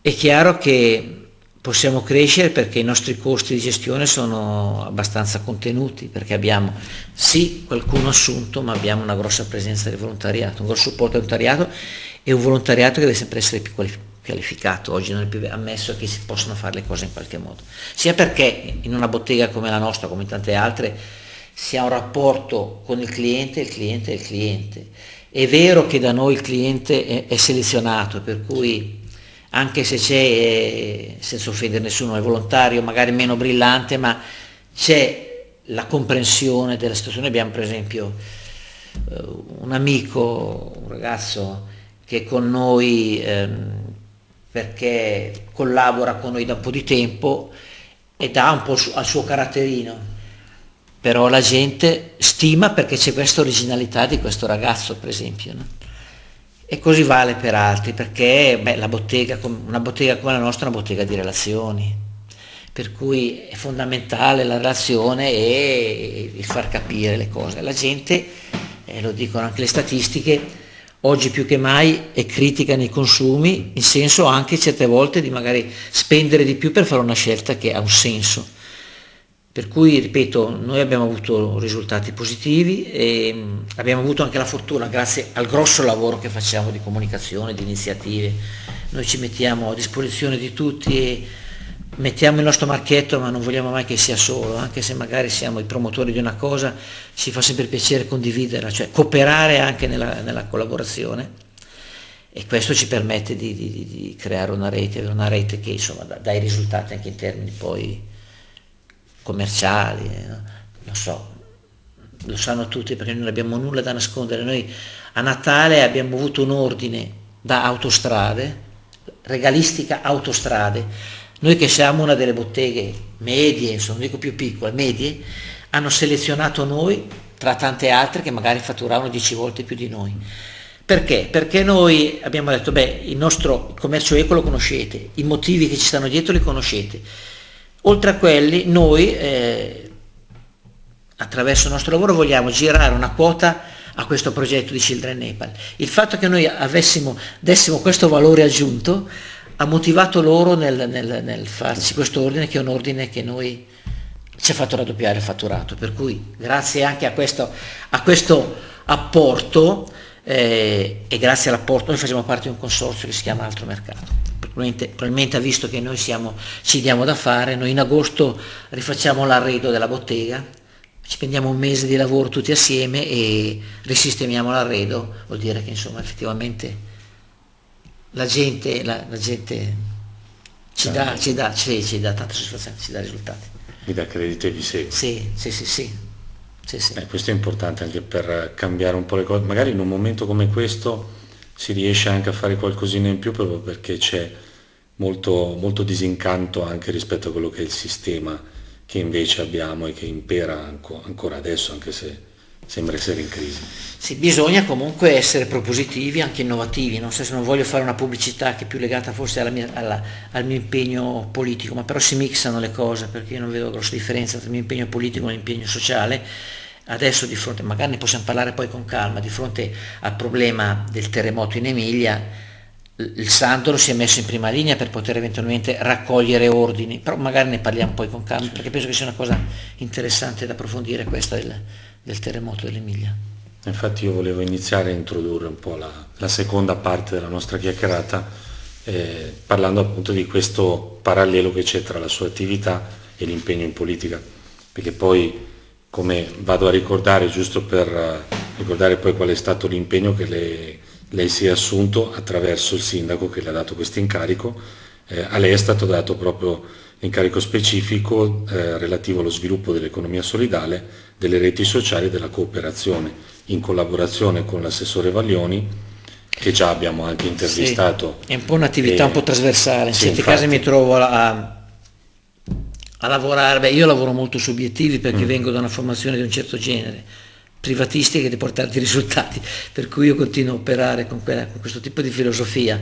È chiaro che possiamo crescere perché i nostri costi di gestione sono abbastanza contenuti, perché abbiamo sì qualcuno assunto, ma abbiamo una grossa presenza di volontariato, un grosso supporto al volontariato e un volontariato che deve sempre essere più qualificato, oggi non è più ammesso che si possano fare le cose in qualche modo, sia perché in una bottega come la nostra, come tante altre, si ha un rapporto con il cliente, il cliente è il cliente. È vero che da noi il cliente è, è selezionato, per cui anche se c'è, eh, senza offendere nessuno, è volontario, magari meno brillante, ma c'è la comprensione della situazione. Abbiamo per esempio eh, un amico, un ragazzo che è con noi ehm, perché collabora con noi da un po' di tempo e dà un po' al suo caratterino. Però la gente stima perché c'è questa originalità di questo ragazzo, per esempio. No? E così vale per altri, perché beh, bottega, una bottega come la nostra è una bottega di relazioni per cui è fondamentale la relazione e il far capire le cose. La gente, eh, lo dicono anche le statistiche, oggi più che mai è critica nei consumi, in senso anche certe volte di magari spendere di più per fare una scelta che ha un senso. Per cui, ripeto, noi abbiamo avuto risultati positivi e mm, abbiamo avuto anche la fortuna, grazie al grosso lavoro che facciamo di comunicazione, di iniziative. Noi ci mettiamo a disposizione di tutti e mettiamo il nostro marchietto ma non vogliamo mai che sia solo, anche se magari siamo i promotori di una cosa, ci fa sempre piacere condividerla, cioè cooperare anche nella, nella collaborazione e questo ci permette di, di, di, creare una rete, una rete che insomma dà, i risultati anche in termini poi commerciali, eh, no? lo so, lo sanno tutti perché non abbiamo nulla da nascondere, noi a Natale abbiamo avuto un ordine da autostrade, regalistica autostrade, noi che siamo una delle botteghe medie, insomma, non dico più piccole, medie, hanno selezionato noi tra tante altre che magari fatturavano 10 volte più di noi. Perché? Perché noi abbiamo detto, beh, il nostro commercio eco lo conoscete, i motivi che ci stanno dietro li conoscete. Oltre a quelli, noi, eh, attraverso il nostro lavoro, vogliamo girare una quota a questo progetto di Children Nepal. Il fatto che noi avessimo, dessimo questo valore aggiunto ha motivato loro nel, nel, nel farci questo ordine che è un ordine che noi ci ha fatto raddoppiare il fatturato, per cui grazie anche a questo, a questo apporto eh, e grazie all'apporto noi facciamo parte di un consorzio che si chiama Altro Mercato. Probabilmente, probabilmente ha visto che noi siamo, ci diamo da fare, noi in agosto rifacciamo l'arredo della bottega, ci prendiamo un mese di lavoro tutti assieme e risistemiamo l'arredo, vuol dire che insomma effettivamente la gente, la, la gente ci, dà, ci, dà, ci, ci dà tanta soddisfazione, ci dà risultati. Vi dà credito e vi segue. Sì, sì, sì, sì. sì, sì. Eh, questo è importante anche per cambiare un po' le cose. Magari in un momento come questo si riesce anche a fare qualcosina in più proprio perché c'è molto, molto disincanto anche rispetto a quello che è il sistema che invece abbiamo e che impera ancora adesso, anche se sembra essere in crisi. Sì, bisogna comunque essere propositivi, anche innovativi, non so se non voglio fare una pubblicità che è più legata forse mia, alla, al mio impegno politico, ma però si mixano le cose perché io non vedo grossa differenza tra il mio impegno politico e l'impegno sociale. Adesso di fronte, magari ne possiamo parlare poi con calma, di fronte al problema del terremoto in Emilia, il Sandro si è messo in prima linea per poter eventualmente raccogliere ordini, però magari ne parliamo poi con calma perché penso che sia una cosa interessante da approfondire questa del, del terremoto dell'Emilia. Infatti io volevo iniziare a introdurre un po' la, la seconda parte della nostra chiacchierata eh, parlando appunto di questo parallelo che c'è tra la sua attività e l'impegno in politica, perché poi come vado a ricordare, giusto per uh, ricordare poi qual è stato l'impegno che lei, lei, si è assunto attraverso il sindaco che le ha dato questo incarico, eh, a lei è stato dato proprio l'incarico specifico eh, relativo allo sviluppo dell'economia solidale delle reti sociali e della cooperazione, in collaborazione con l'assessore Vaglioni, che già abbiamo anche intervistato. Sì, è un po' un'attività e... un po' trasversale, in sì, certi casi mi trovo a, a lavorare, beh io lavoro molto su obiettivi perché mm. vengo da una formazione di un certo genere, privatistica di portarti risultati, per cui io continuo a operare con, quella, con questo tipo di filosofia.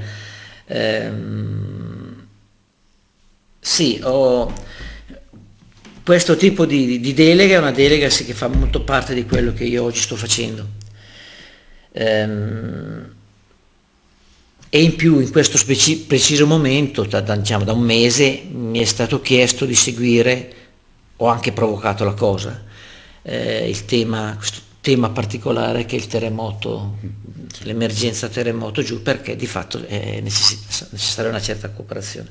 Ehm, sì, ho questo tipo di, di, delega è una delega che fa molto parte di quello che io oggi sto facendo. Ehm, e in più in questo speci- preciso momento, da, da, diciamo, da un mese, mi è stato chiesto di seguire, ho anche provocato la cosa, eh, il tema, questo tema particolare che è il terremoto, l'emergenza terremoto giù perché di fatto è necessaria una certa cooperazione.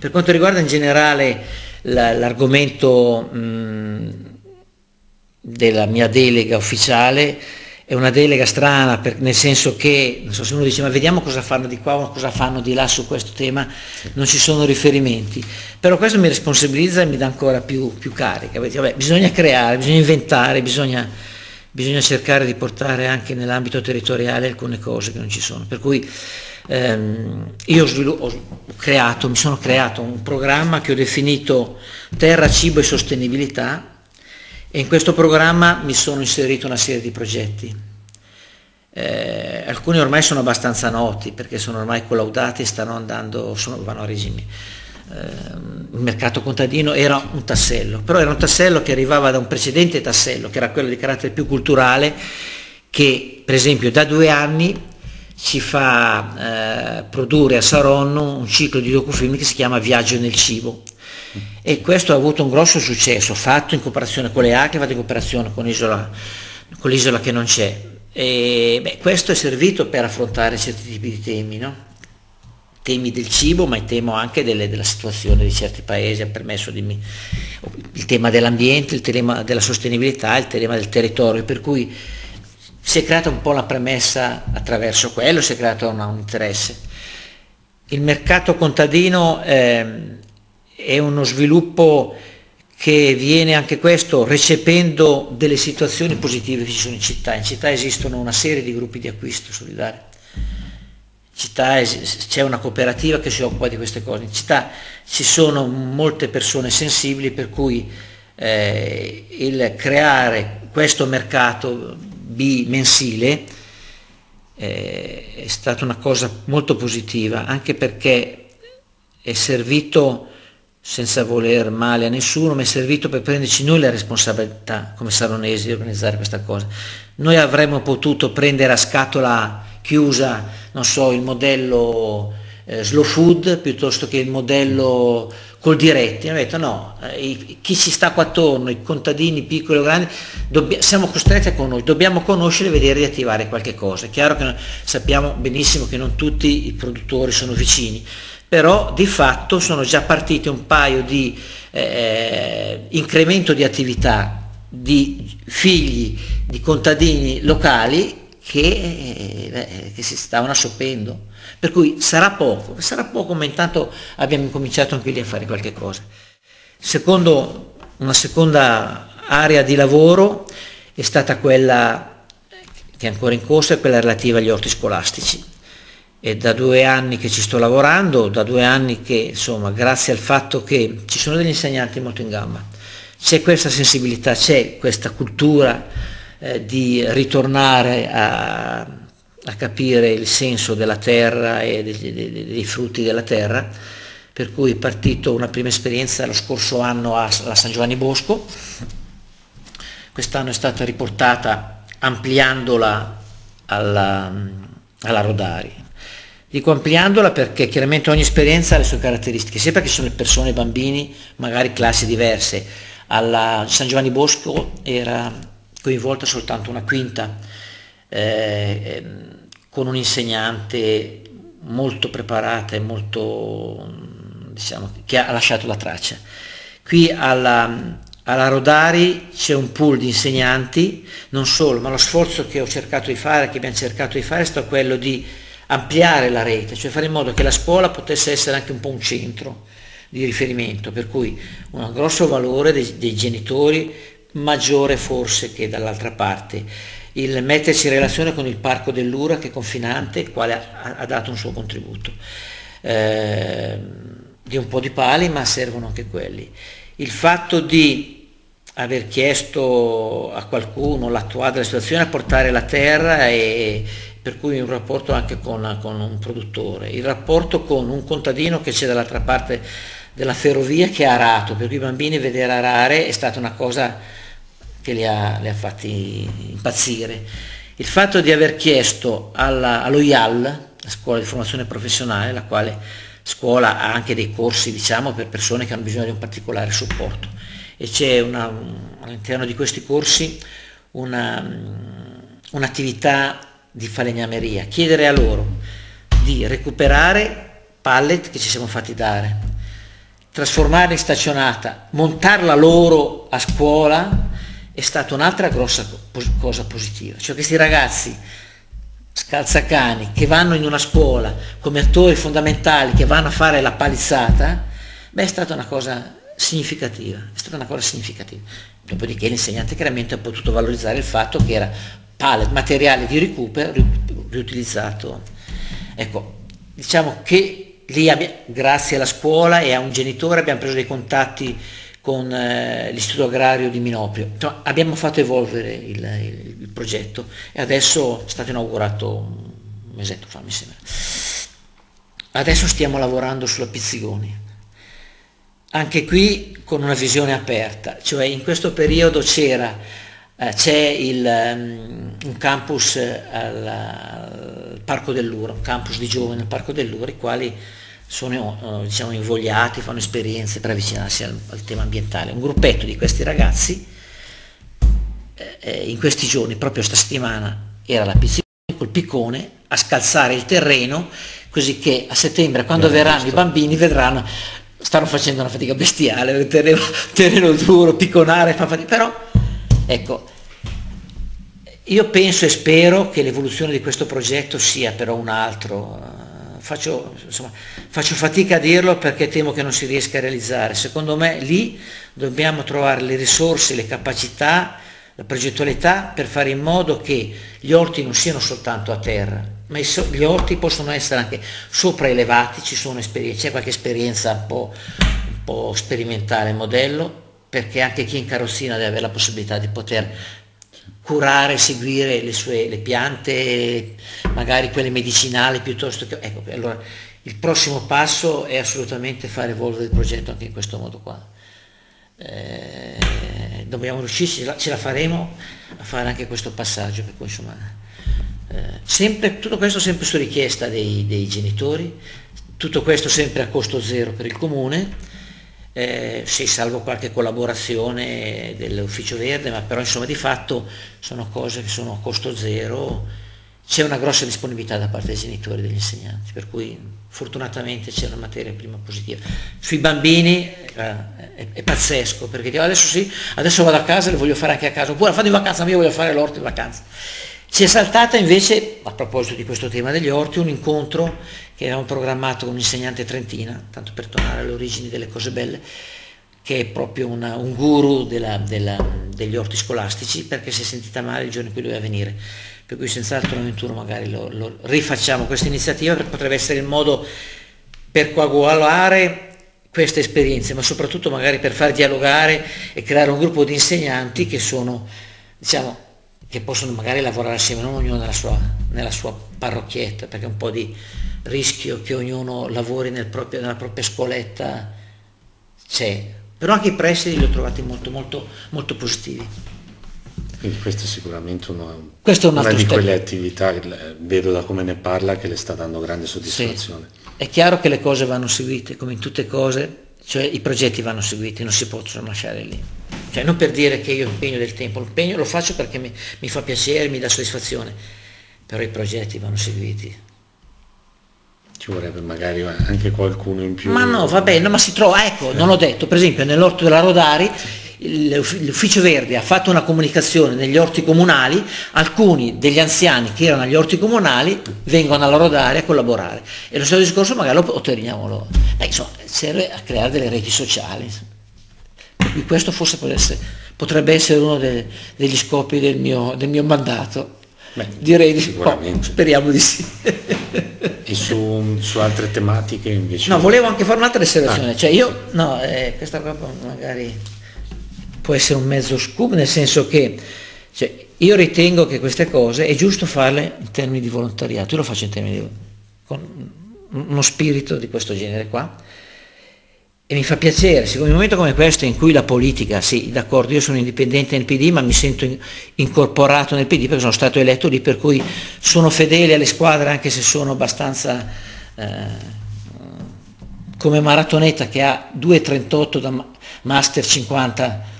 Per quanto riguarda in generale l'argomento della mia delega ufficiale, è una delega strana per, nel senso che, non so se uno dice ma vediamo cosa fanno di qua o cosa fanno di là su questo tema, non ci sono riferimenti, però questo mi responsabilizza e mi dà ancora più, più carica, vabbè, bisogna creare, bisogna inventare, bisogna, bisogna, cercare di portare anche nell'ambito territoriale alcune cose che non ci sono, per cui ehm, io ho, ho creato, mi sono creato un programma che ho definito Terra, Cibo e Sostenibilità, e in questo programma mi sono inserito una serie di progetti. Eh, alcuni ormai sono abbastanza noti perché sono ormai collaudati e stanno andando, sono, vanno a regime. Eh, il mercato contadino era un tassello, però era un tassello che arrivava da un precedente tassello, che era quello di carattere più culturale, che per esempio da due anni ci fa eh, produrre a Saronno un ciclo di docufilm che si chiama Viaggio nel cibo e questo ha avuto un grosso successo, fatto in cooperazione con le ACLE, fatto in cooperazione con l'isola, con l'isola che non c'è. E, beh, questo è servito per affrontare certi tipi di temi, no? temi del cibo, ma il tema anche delle, della situazione di certi paesi, ha permesso di, il tema dell'ambiente, il tema della sostenibilità, il tema del territorio, per cui si è creata un po' la premessa attraverso quello, si è creato un, un interesse. Il mercato contadino eh, è uno sviluppo che viene anche questo recependo delle situazioni positive che ci sono in città. In città esistono una serie di gruppi di acquisto solidari. C'è una cooperativa che si occupa di queste cose. In città ci sono molte persone sensibili per cui eh, il creare questo mercato bimensile eh, è stata una cosa molto positiva, anche perché è servito senza voler male a nessuno, mi è servito per prenderci noi la responsabilità come saronesi di organizzare questa cosa. Noi avremmo potuto prendere a scatola chiusa, non so, il modello eh, slow food piuttosto che il modello col diretti. Hanno detto no, eh, chi ci sta qua attorno, i contadini piccoli o grandi, siamo costretti a conoscere, dobbiamo conoscere e vedere di attivare qualche cosa. È chiaro che sappiamo benissimo che non tutti i produttori sono vicini, però di fatto sono già partiti un paio di eh, incremento di attività di figli di contadini locali che, eh, che si stavano assopendo. Per cui sarà poco, sarà poco, ma intanto abbiamo incominciato anche lì a fare qualche cosa. Secondo, una seconda area di lavoro è stata quella che è ancora in corso, è quella relativa agli orti scolastici è da due anni che ci sto lavorando, da due anni che insomma grazie al fatto che ci sono degli insegnanti molto in gamba, c'è questa sensibilità, c'è questa cultura eh, di ritornare a, a, capire il senso della terra e dei, dei, dei, frutti della terra, per cui è partito una prima esperienza lo scorso anno alla San Giovanni Bosco, quest'anno è stata riportata ampliandola alla, alla Rodari, Dico ampliandola perché chiaramente ogni esperienza ha le sue caratteristiche, sia perché sono persone, bambini, magari classi diverse. Alla San Giovanni Bosco era coinvolta soltanto una quinta, eh, con un insegnante molto preparata e molto, diciamo, che ha lasciato la traccia. Qui alla, alla Rodari c'è un pool di insegnanti, non solo, ma lo sforzo che ho cercato di fare, che abbiamo cercato di fare, è stato quello di ampliare la rete, cioè fare in modo che la scuola potesse essere anche un po' un centro di riferimento, per cui un grosso valore dei, dei genitori, maggiore forse che dall'altra parte. Il mettersi in relazione con il parco dell'Ura che è confinante, il quale ha, ha dato un suo contributo. Eh, di un po' di pali, ma servono anche quelli. Il fatto di aver chiesto a qualcuno l'attuale della situazione a portare la terra e, per cui un rapporto anche con, con, un produttore, il rapporto con un contadino che c'è dall'altra parte della ferrovia che ha arato, per cui i bambini vedere arare è stata una cosa che li ha, li ha fatti impazzire. Il fatto di aver chiesto alla, allo IAL, la scuola di formazione professionale, la quale scuola ha anche dei corsi diciamo, per persone che hanno bisogno di un particolare supporto e c'è all'interno di questi corsi una, un'attività di falegnameria, chiedere a loro di recuperare pallet che ci siamo fatti dare, trasformarla in staccionata, montarla loro a scuola è stata un'altra grossa cosa positiva. Cioè questi ragazzi scalzacani che vanno in una scuola come attori fondamentali, che vanno a fare la palizzata, beh è stata una cosa significativa, è stata una cosa significativa. Dopodiché l'insegnante chiaramente ha potuto valorizzare il fatto che era pallet, materiale di recupero riutilizzato. Ecco, diciamo che lì abbia, grazie alla scuola e a un genitore abbiamo preso dei contatti con eh, l'Istituto Agrario di Minoprio. Insomma, abbiamo fatto evolvere il, il, il, progetto e adesso è stato inaugurato un mesetto fa, mi sembra. Adesso stiamo lavorando sulla Pizzigoni. Anche qui con una visione aperta, cioè in questo periodo c'era eh, c'è il, um, un campus al, al, Parco dell'Ura, un campus di giovani al Parco dell'Ura, i quali sono diciamo, invogliati, fanno esperienze per avvicinarsi al, al, tema ambientale. Un gruppetto di questi ragazzi eh, eh in questi giorni, proprio questa settimana, era la piscina col piccone a scalzare il terreno così che a settembre quando eh, verranno giusto. i bambini vedranno stanno facendo una fatica bestiale *laughs* terreno, terreno duro picconare fa fatica però ecco io penso e spero che l'evoluzione di questo progetto sia però un altro faccio, insomma, faccio fatica a dirlo perché temo che non si riesca a realizzare. Secondo me lì dobbiamo trovare le risorse, le capacità, la progettualità per fare in modo che gli orti non siano soltanto a terra, ma gli orti possono essere anche sopraelevati, c'è qualche esperienza un po', un po' sperimentale modello, perché anche chi in carrozzina deve avere la possibilità di poter curare, seguire le sue le piante, magari quelle medicinali piuttosto che... Ecco, allora il prossimo passo è assolutamente fare evolvere il progetto anche in questo modo qua. Eh, dobbiamo riuscirci, ce la faremo a fare anche questo passaggio, per cui insomma, eh, sempre, tutto questo sempre su richiesta dei, dei genitori, tutto questo sempre a costo zero per il comune, eh, sì, salvo qualche collaborazione dell'ufficio verde, ma però insomma di fatto sono cose che sono a costo zero, c'è una grossa disponibilità da parte dei genitori e degli insegnanti, per cui fortunatamente c'è una materia prima positiva. Sui bambini eh, è, è, pazzesco, perché dico, adesso sì, adesso vado a casa e lo voglio fare anche a casa, oppure fate in vacanza, ma io voglio fare l'orto in vacanza. Si è saltata invece, a proposito di questo tema degli orti, un incontro che avevamo programmato con un'insegnante trentina, tanto per tornare alle origini delle cose belle, che è proprio una, un guru della, della, degli orti scolastici, perché si è sentita male il giorno in cui doveva venire. Per cui senz'altro in turno magari lo, lo rifacciamo questa iniziativa, perché potrebbe essere il modo per coagulare queste esperienze, ma soprattutto magari per far dialogare e creare un gruppo di insegnanti che sono, diciamo, che possono magari lavorare assieme, non ognuno nella sua, nella sua parrocchietta, perché è un po' di rischio che ognuno lavori nel proprio, nella propria scoletta c'è. Però anche i prestiti li ho trovati molto, molto, molto positivi. Quindi questo è sicuramente uno, questo è un una di quelle attività, vedo da come ne parla, che le sta dando grande soddisfazione. Sì. È chiaro che le cose vanno seguite, come in tutte cose, cioè i progetti vanno seguiti, non si possono lasciare lì. Cioè non per dire che io impegno del tempo, l'impegno lo faccio perché mi, mi fa piacere, mi dà soddisfazione, però i progetti vanno seguiti. Ci vorrebbe magari anche qualcuno in più. Ma no, va bene, ma si trova, ecco, eh. non ho detto, per esempio nell'orto della Rodari l'ufficio verde ha fatto una comunicazione negli orti comunali, alcuni degli anziani che erano agli orti comunali vengono alla Rodari a collaborare e lo stesso discorso magari lo otteniamo. Beh, insomma, serve a creare delle reti sociali questo forse essere, potrebbe essere uno de, degli scopi del mio, del mio mandato. Beh, Direi di oh, speriamo di sì. e su, su, altre tematiche invece? No, volevo anche fare un'altra osservazione, ah. cioè io, no, eh, questa qua magari può essere un mezzo scoop, nel senso che cioè, io ritengo che queste cose è giusto farle in termini di volontariato, io lo faccio in termini di con uno spirito di questo genere qua, e mi fa piacere, siccome in un momento come questo in cui la politica, sì, d'accordo, io sono indipendente nel PD, ma mi sento in, incorporato nel PD perché sono stato eletto lì, per cui sono fedele alle squadre anche se sono abbastanza eh, come Maratoneta che ha 2,38 da Master 50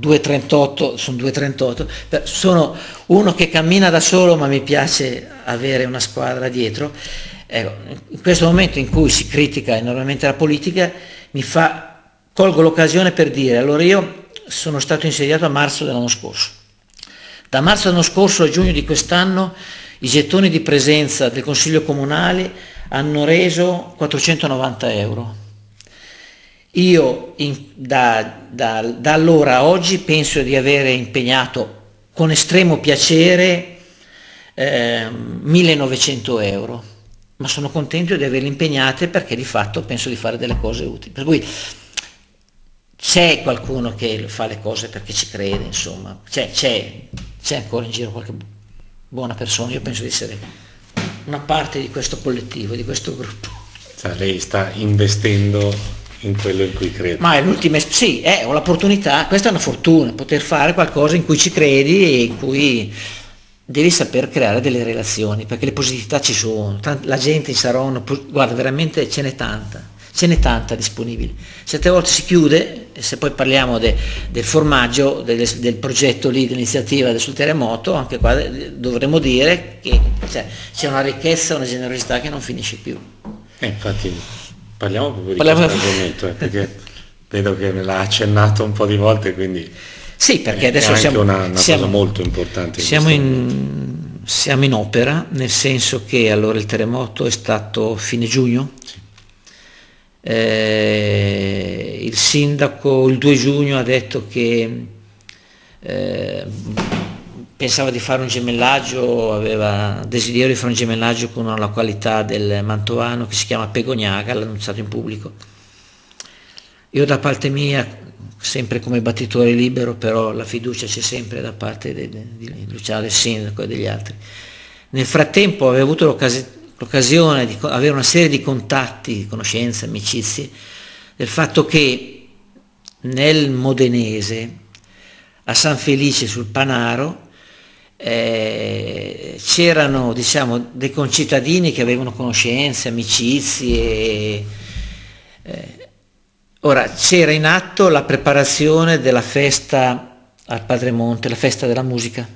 2,38, sono 2,38, sono uno che cammina da solo ma mi piace avere una squadra dietro. Ecco, in questo momento in cui si critica enormemente la politica, mi fa, colgo l'occasione per dire, allora io sono stato insediato a marzo dell'anno scorso. Da marzo dell'anno scorso a giugno di quest'anno i gettoni di presenza del Consiglio Comunale hanno reso 490 euro. Io in, da, da, da, allora a oggi penso di avere impegnato con estremo piacere eh, 1900 euro, ma sono contento di averle impegnate perché di fatto penso di fare delle cose utili. Per cui c'è qualcuno che fa le cose perché ci crede, insomma, c'è, c'è, c'è ancora in giro qualche buona persona, io penso di essere una parte di questo collettivo, di questo gruppo. Cioè, lei sta investendo in quello in cui crede. Ma è l'ultima, sì, è, ho l'opportunità, questa è una fortuna, poter fare qualcosa in cui ci credi e in cui devi saper creare delle relazioni, perché le positività ci sono, la gente in Saronno, guarda, veramente ce n'è tanta ce n'è tanta disponibile. Certe volte si chiude, e se poi parliamo de, del formaggio, del, del, progetto lì, dell'iniziativa sul terremoto, anche qua dovremmo dire che cioè, c'è una ricchezza, una generosità che non finisce più. Eh, infatti parliamo proprio di parliamo... questo argomento, eh, perché vedo che me l'ha accennato un po' di volte, quindi sì, perché adesso siamo, una, una siamo, molto importante. In siamo, in, siamo in opera, nel senso che allora il terremoto è stato fine giugno, eh, il sindaco il 2 giugno ha detto che eh, pensava di fare un gemellaggio, aveva desiderio di fare un gemellaggio con una località del Mantovano che si chiama Pegognaga, l'ha annunciato in pubblico. Io da parte mia, sempre come battitore libero, però la fiducia c'è sempre da parte di, Luciano, del sindaco e degli altri. Nel frattempo avevo avuto l'occasione di avere una serie di contatti, conoscenze, amicizie, del fatto che nel Modenese, a San Felice sul Panaro, eh, c'erano diciamo, dei concittadini che avevano conoscenze, amicizie. Eh, ora c'era in atto la preparazione della festa al Padre Monte, la festa della musica.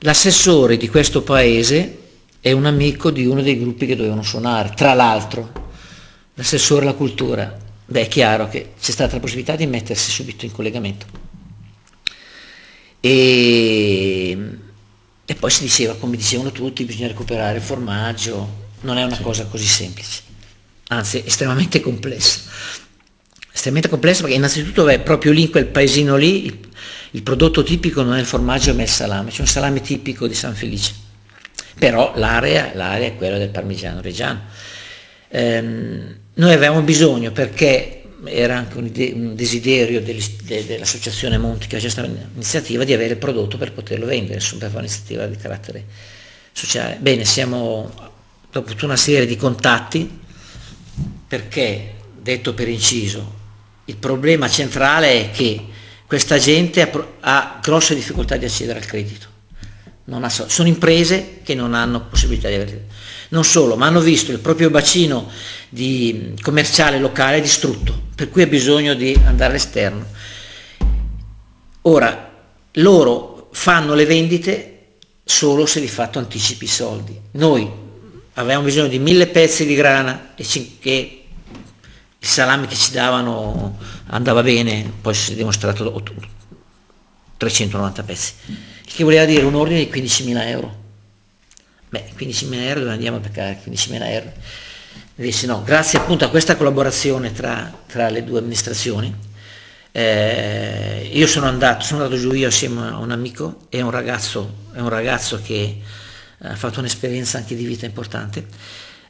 L'assessore di questo paese è un amico di uno dei gruppi che dovevano suonare, tra l'altro l'assessore alla cultura. Beh, è chiaro che c'è stata la possibilità di mettersi subito in collegamento. E, e poi si diceva, come dicevano tutti, bisogna recuperare il formaggio, non è una sì. cosa così semplice, anzi estremamente complessa. Estremamente complessa perché innanzitutto è proprio lì in quel paesino lì, il, il prodotto tipico non è il formaggio ma è il salame, c'è un salame tipico di San Felice però l'area, l'area è quella del parmigiano reggiano. Ehm, noi avevamo bisogno perché era anche un, un desiderio dell'associazione Monti che faceva questa iniziativa di avere il prodotto per poterlo vendere, insomma per fare un'iniziativa di carattere sociale. Bene, siamo dopo tutta una serie di contatti perché, detto per inciso, il problema centrale è che questa gente ha, ha grosse difficoltà di accedere al credito ha, sono imprese che non hanno possibilità di avere. Non solo, ma hanno visto il proprio bacino di commerciale locale distrutto, per cui ha bisogno di andare all'esterno. Ora, loro fanno le vendite solo se di fatto anticipi i soldi. Noi avevamo bisogno di mille pezzi di grana e che il salame che ci davano andava bene, poi si è dimostrato 390 pezzi che voleva dire un ordine di 15.000 euro. Beh, 15.000 euro dove andiamo a peccare 15.000 euro? Dice no, grazie appunto a questa collaborazione tra, tra le due amministrazioni, eh, io sono andato, sono andato giù io assieme a un amico e un ragazzo, un ragazzo che ha fatto un'esperienza anche di vita importante.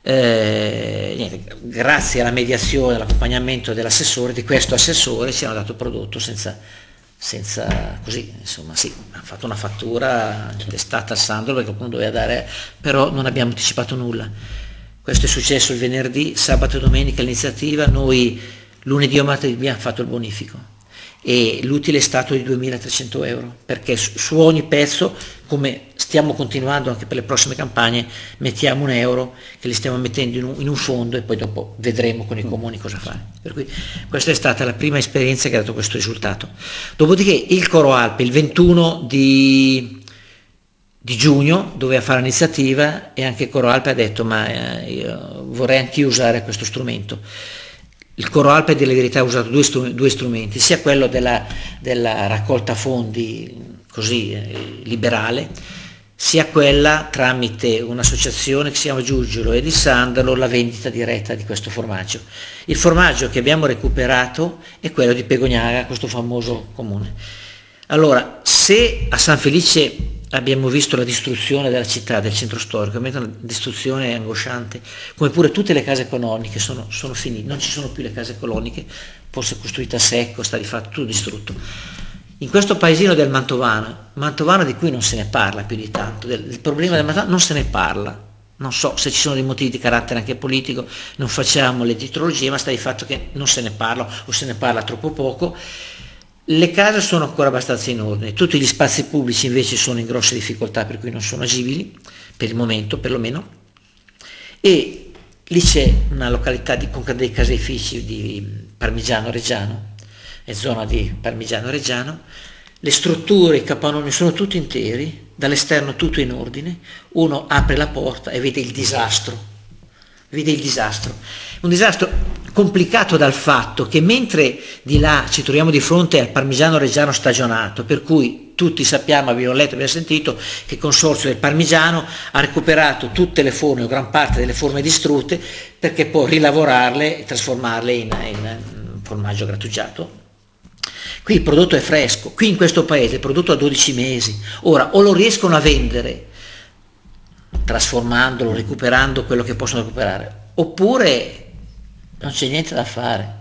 Eh, niente, grazie alla mediazione, all'accompagnamento dell'assessore, di questo assessore ci hanno dato prodotto senza senza così, insomma sì, ha fatto una fattura intestata a Sandro perché qualcuno doveva dare, però non abbiamo anticipato nulla. Questo è successo il venerdì, sabato e domenica l'iniziativa, noi lunedì o martedì abbiamo fatto il bonifico e l'utile è stato di 2.300 euro perché su ogni pezzo, come stiamo continuando anche per le prossime campagne, mettiamo un euro che li stiamo mettendo in un, in un fondo e poi dopo vedremo con i comuni cosa fare. Per cui questa è stata la prima esperienza che ha dato questo risultato. Dopodiché il Coro Alpe il 21 di, di giugno doveva fare l'iniziativa e anche il Coro Alpe ha detto ma eh, vorrei anche io usare questo strumento. Il Coro Alpe delle verità ha usato due, due strumenti, sia quello della, della raccolta fondi così eh, liberale, sia quella tramite un'associazione che si chiama Giugiolo e di Sandalo, la vendita diretta di questo formaggio. Il formaggio che abbiamo recuperato è quello di Pegognaga, questo famoso comune. Allora, se a San Felice abbiamo visto la distruzione della città, del centro storico, una distruzione angosciante, come pure tutte le case coloniche sono, sono finite, non ci sono più le case coloniche, forse costruite a secco, sta di fatto tutto distrutto. In questo paesino del Mantovano, Mantovano di cui non se ne parla più di tanto, del, del problema del Mantovano non se ne parla, non so se ci sono dei motivi di carattere anche politico, non facciamo le titrologie, ma sta di fatto che non se ne parla o se ne parla troppo poco. Le case sono ancora abbastanza in ordine, tutti gli spazi pubblici invece sono in grosse difficoltà per cui non sono agibili, per il momento perlomeno, e lì c'è una località di, con dei caseifici di Parmigiano Reggiano, è zona di Parmigiano Reggiano, le strutture, i capannoni sono tutti interi, dall'esterno tutto in ordine, uno apre la porta e vede il disastro, vede il disastro. Un disastro complicato dal fatto che mentre di là ci troviamo di fronte al parmigiano reggiano stagionato, per cui tutti sappiamo, abbiamo letto, abbiamo sentito che il consorzio del parmigiano ha recuperato tutte le forme o gran parte delle forme distrutte perché può rilavorarle e trasformarle in, in formaggio grattugiato. Qui il prodotto è fresco, qui in questo paese il prodotto ha 12 mesi. Ora o lo riescono a vendere trasformandolo, recuperando quello che possono recuperare, oppure non c'è niente da fare.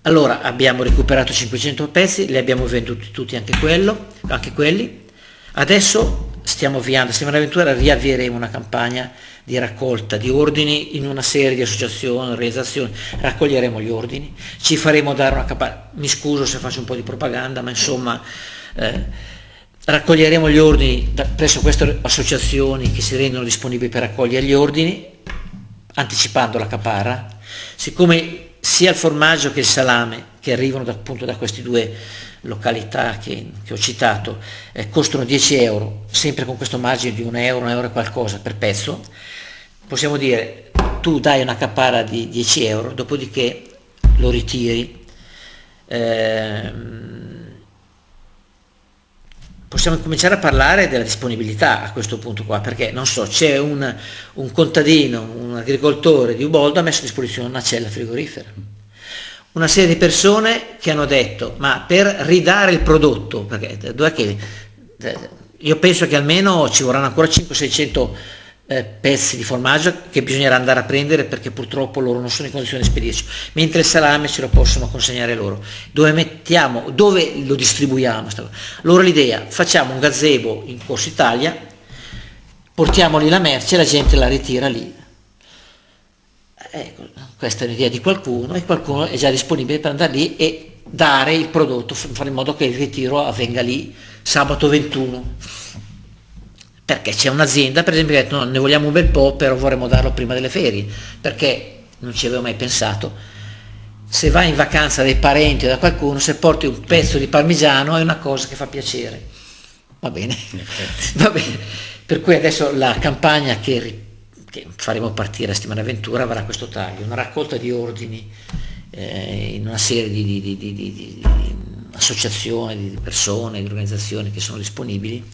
Allora abbiamo recuperato 500 pezzi, li abbiamo venduti tutti anche, quello, anche quelli. Adesso stiamo avviando, stiamo in riavvieremo una campagna di raccolta di ordini in una serie di associazioni, organizzazioni, raccoglieremo gli ordini, ci faremo dare una campagna, mi scuso se faccio un po' di propaganda, ma insomma eh, raccoglieremo gli ordini da, presso queste associazioni che si rendono disponibili per raccogliere gli ordini, anticipando la caparra, Siccome sia il formaggio che il salame, che arrivano da, appunto da queste due località che, che ho citato, eh, costano 10 euro, sempre con questo margine di un euro, un euro e qualcosa per pezzo, possiamo dire tu dai una capara di 10 euro, dopodiché lo ritiri. Ehm, possiamo cominciare a parlare della disponibilità a questo punto qua, perché non so, c'è un, un contadino, un agricoltore di Uboldo ha messo a disposizione una cella frigorifera. Una serie di persone che hanno detto, ma per ridare il prodotto, perché dov'è che... Io penso che almeno ci vorranno ancora 500-600 eh, pezzi di formaggio che bisognerà andare a prendere perché purtroppo loro non sono in condizione di spedirci, mentre il salame ce lo possono consegnare loro. Dove mettiamo, dove lo distribuiamo? Allora l'idea, facciamo un gazebo in Corso Italia, portiamo lì la merce e la gente la ritira lì. Ecco, questa è l'idea di qualcuno e qualcuno è già disponibile per andare lì e dare il prodotto, fare in modo che il ritiro avvenga lì sabato 21 perché c'è un'azienda per esempio che ha detto no, ne vogliamo un bel po' però vorremmo darlo prima delle ferie. Perché non ci avevo mai pensato. Se vai in vacanza dai parenti o da qualcuno se porti un pezzo di parmigiano è una cosa che fa piacere. Va bene. *laughs* Va bene. Per cui adesso la campagna che, che faremo partire a settimana avventura avrà questo taglio una raccolta di ordini eh, in una serie di, di, di, di associazioni di persone di organizzazioni che sono disponibili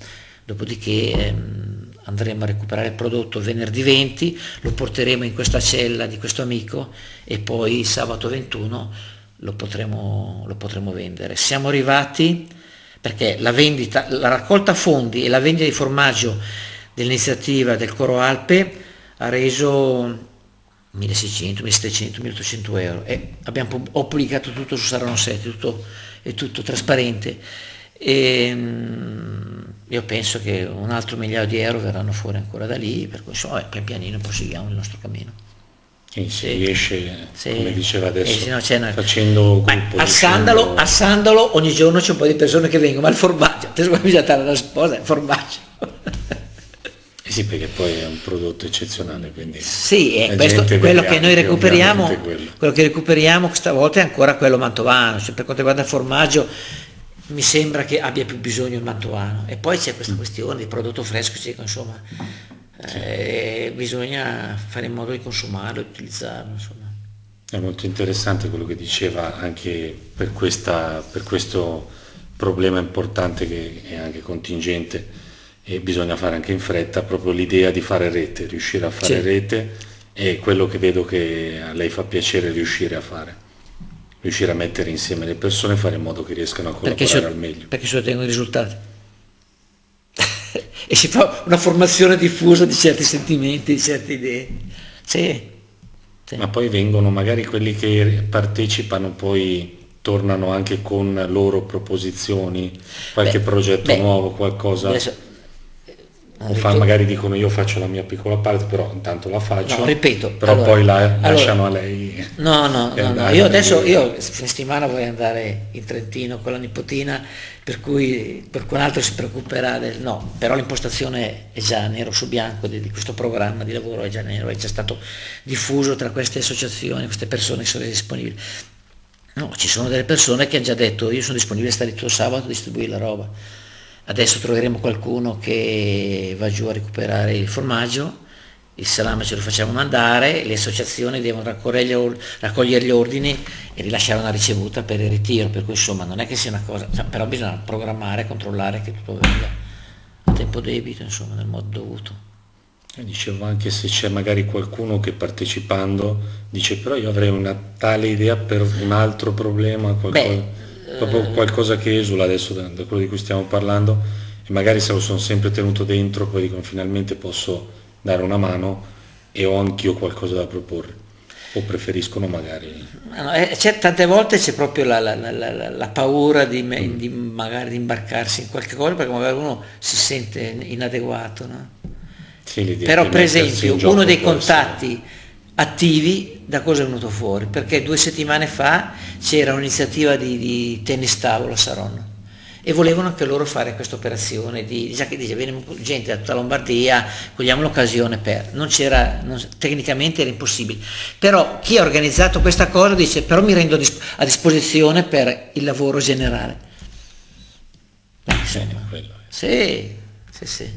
dopodiché ehm, andremo a recuperare il prodotto venerdì 20, lo porteremo in questa cella di questo amico e poi sabato 21 lo potremo, lo potremo vendere. Siamo arrivati perché la vendita, la raccolta fondi e la vendita di formaggio dell'iniziativa del Coro Alpe ha reso 1600, 1700, 1800 euro e abbiamo, pubblicato tutto su Sarano 7, tutto, è tutto trasparente. E, ehm, io penso che un altro migliaio di euro verranno fuori ancora da lì, per cui insomma, pian pianino proseguiamo il nostro cammino. E si sì. riesce, sì. come diceva adesso, eh, no, una... facendo gruppo. A Sandalo, a Sandalo ogni giorno c'è un po' di persone che vengono, ma il formaggio, adesso bisogna dare la sposa, il formaggio. *laughs* Eh sì, perché poi è un prodotto eccezionale, quindi... Sì, è questo, quello che noi recuperiamo, quello. quello. che recuperiamo questa volta è ancora quello mantovano, cioè per quanto riguarda il formaggio mi sembra che abbia più bisogno il mantovano. E poi c'è questa mm. questione di prodotto fresco, cioè, insomma, eh, bisogna fare in modo di consumarlo, di utilizzarlo. Insomma. È molto interessante quello che diceva anche per, questa, per questo problema importante che è anche contingente e bisogna fare anche in fretta, proprio l'idea di fare rete, riuscire a fare sì. rete è quello che vedo che a lei fa piacere riuscire a fare riuscire a mettere insieme le persone e fare in modo che riescano a collaborare perché al meglio. Perché si ottengono i risultati. *laughs* e si fa una formazione diffusa di certi sentimenti, di certe idee. Sì. sì. Ma poi vengono magari quelli che partecipano poi tornano anche con loro proposizioni, qualche beh, progetto beh, nuovo, qualcosa. Adesso, fa, magari dicono io faccio la mia piccola parte, però intanto la faccio. No, ripeto. Però allora, poi la lasciano allora, a lei. No, no, no, no. io adesso, io fine settimana voglio andare in Trentino con la nipotina, per cui qualcun altro si preoccuperà del no, però l'impostazione è già nero su bianco di, di questo programma di lavoro, è già nero, è già stato diffuso tra queste associazioni, queste persone che sono disponibili. No, ci sono delle persone che hanno già detto io sono disponibile a stare tutto sabato a distribuire la roba Adesso troveremo qualcuno che va giù a recuperare il formaggio, il salame ce lo facciamo mandare, le associazioni devono raccogliere gli ordini e rilasciare una ricevuta per il ritiro, per cui insomma non è che sia una cosa, cioè, però bisogna programmare, controllare che tutto venga a tempo debito, insomma, nel modo dovuto. Dicevo anche se c'è magari qualcuno che partecipando dice però io avrei una tale idea per un altro problema, qualcosa... Beh, proprio qualcosa che esula adesso da, da, quello di cui stiamo parlando e magari se lo sono sempre tenuto dentro poi dicono finalmente posso dare una mano e ho anch'io qualcosa da proporre o preferiscono magari no, eh, tante volte c'è proprio la, la, la, la paura di, me, mm. di, magari di imbarcarsi in qualche cosa perché magari uno si sente inadeguato no? sì, però per esempio uno dei contatti essere attivi da cosa è venuto fuori? Perché due settimane fa c'era un'iniziativa di, di tennis tavolo a Saronno e volevano anche loro fare questa operazione di già che dice viene gente da tutta Lombardia cogliamo l'occasione per non c'era non, tecnicamente era impossibile però chi ha organizzato questa cosa dice però mi rendo a disposizione per il lavoro generale Beh, insomma, sì, sì, sì.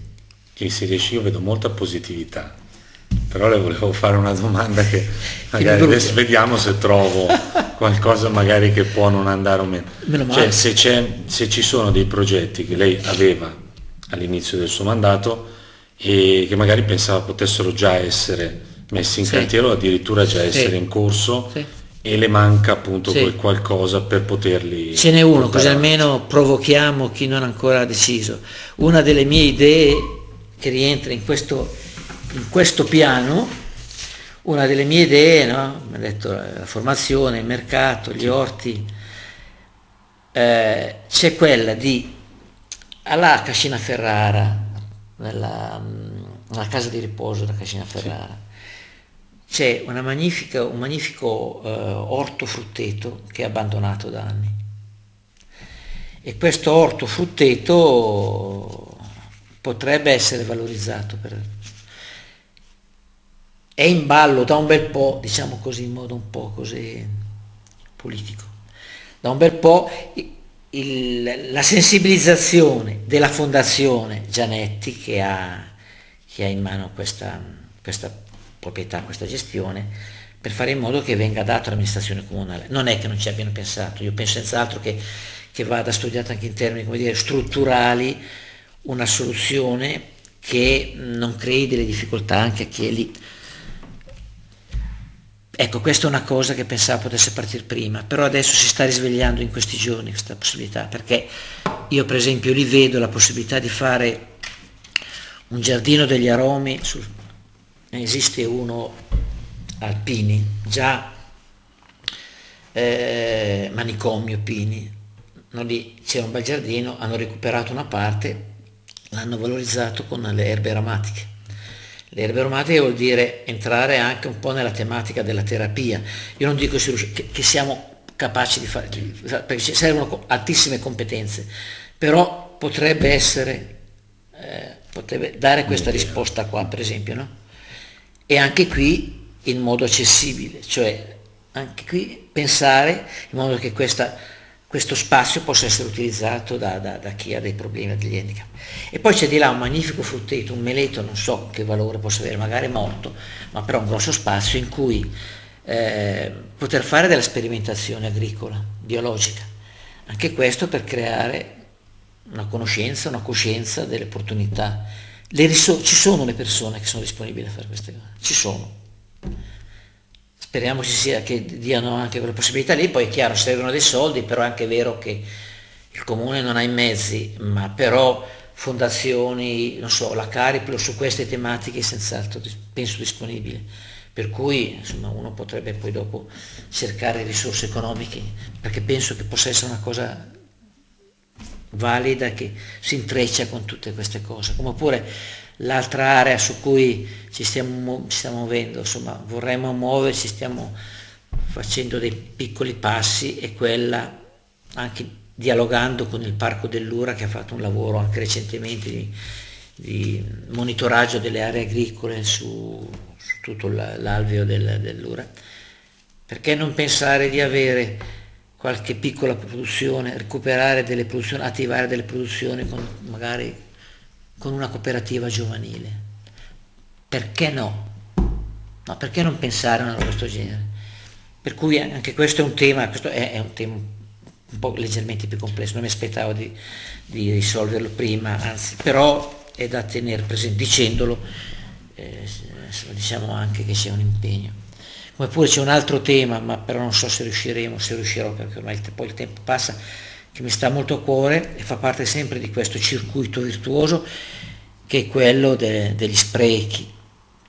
che si riesce io vedo molta positività però le volevo fare una domanda che magari adesso vediamo se trovo *laughs* qualcosa magari che può non andare o meno. meno cioè, se, se, ci sono dei progetti che lei aveva all'inizio del suo mandato e che magari pensava potessero già essere messi in sì. cantiere o addirittura già essere sì. in corso sì. e le manca appunto quel qualcosa per poterli... Ce n'è uno, così almeno provochiamo chi non ha ancora deciso. Una delle mie idee che rientra in questo in questo piano una delle mie idee, no? mi ha detto la formazione, il mercato, gli orti, eh, c'è quella di alla Cascina Ferrara, nella, nella, casa di riposo della Cascina Ferrara, sì. c'è un magnifico eh, orto frutteto che è abbandonato da anni. E questo orto frutteto potrebbe essere valorizzato per, è in ballo da un bel po', diciamo così in modo un po' così politico, da un bel po' il, la sensibilizzazione della fondazione Gianetti che ha, che ha in mano questa, questa proprietà, questa gestione, per fare in modo che venga dato all'amministrazione comunale. Non è che non ci abbiano pensato, io penso senz'altro che, che vada studiata anche in termini dire, strutturali una soluzione che non crei delle difficoltà anche a chi è lì Ecco, questa è una cosa che pensavo potesse partire prima, però adesso si sta risvegliando in questi giorni questa possibilità, perché io per esempio lì vedo la possibilità di fare un giardino degli aromi, sul, ne esiste uno alpini, già eh, manicomio Pini, lì c'era un bel giardino, hanno recuperato una parte, l'hanno valorizzato con le erbe aromatiche le erbe aromatiche vuol dire entrare anche un po' nella tematica della terapia. Io non dico che, siamo capaci di fare, perché ci servono altissime competenze, però potrebbe essere eh, potrebbe dare questa risposta qua, per esempio, no? E anche qui in modo accessibile, cioè anche qui pensare in modo che questa, questo spazio possa essere utilizzato da, da, da, chi ha dei problemi, degli handicap. E poi c'è di là un magnifico frutteto, un meleto, non so che valore possa avere, magari morto, ma però un grosso spazio in cui eh, poter fare della sperimentazione agricola, biologica. Anche questo per creare una conoscenza, una coscienza delle opportunità. Ci sono le persone che sono disponibili a fare queste cose, ci sono. Speriamo ci sia, che diano anche quella possibilità lì, poi è chiaro, servono dei soldi, però è anche vero che il comune non ha i mezzi, ma però fondazioni, non so, la Cariplo su queste tematiche senz'altro penso disponibile. Per cui insomma, uno potrebbe poi dopo cercare risorse economiche, perché penso che possa essere una cosa valida che si intreccia con tutte queste cose, come pure l'altra area su cui ci stiamo, ci stiamo muovendo, insomma vorremmo muoverci, stiamo facendo dei piccoli passi e quella anche dialogando con il Parco dell'Ura che ha fatto un lavoro anche recentemente di, di monitoraggio delle aree agricole su, su tutto l'alveo del, dell'Ura. Perché non pensare di avere qualche piccola produzione, recuperare delle produzioni, attivare delle produzioni con, magari con una cooperativa giovanile. Perché no? No, perché non pensare a una roba questo genere? Per cui anche questo è un tema, questo è, è un tema un po' leggermente più complesso, non mi aspettavo di, di risolverlo prima, anzi, però è da tenere presente, dicendolo, eh, diciamo anche che c'è un impegno. Come pure c'è un altro tema, ma però non so se riusciremo, se riuscirò, perché ormai poi il tempo passa, che mi sta molto a cuore e fa parte sempre di questo circuito virtuoso che è quello de, degli sprechi.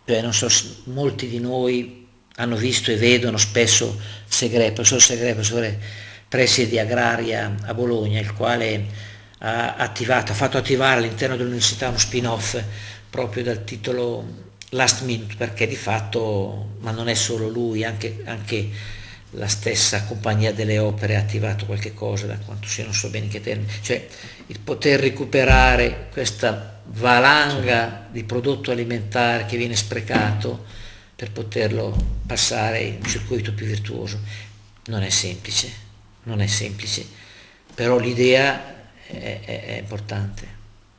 Cioè, so, molti di noi hanno visto e vedono spesso Segre, professor Segre, professore preside agraria a Bologna, il quale ha attivato, ha fatto attivare all'interno dell'università uno spin-off proprio dal titolo last minute perché di fatto, ma non è solo lui, anche, anche la stessa compagnia delle opere ha attivato qualche cosa, da quanto sia non so bene che termini, cioè il poter recuperare questa valanga di prodotto alimentare che viene sprecato per poterlo passare in un circuito più virtuoso. Non è semplice, non è semplice, però l'idea è, è, è importante.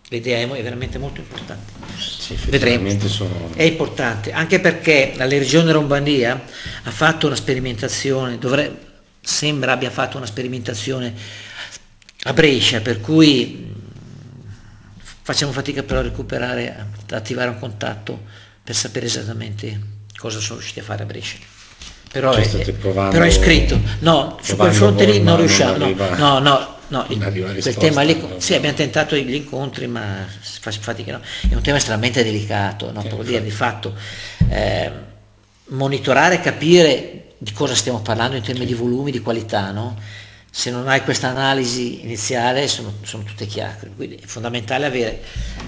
L'idea è veramente molto importante. Sì, Vedremo. Sono... È importante, anche perché la Regione Romania ha fatto una sperimentazione, dovrebbe, sembra abbia fatto una sperimentazione a Brescia, per cui facciamo fatica però a recuperare, ad attivare un contatto per sapere esattamente cosa sono riusciti a fare a Brescia. Però, è, però è, scritto, no, su quel fronte lì non riusciamo, no, no, no, No, il, quel tema lì, sì, abbiamo tentato gli incontri, ma fatica, no? è un tema estremamente delicato, no? per dire di fatto eh, monitorare, capire di cosa stiamo parlando in termini di volumi, di qualità, no? se non hai questa analisi iniziale sono, sono tutte chiacchiere, quindi è fondamentale avere,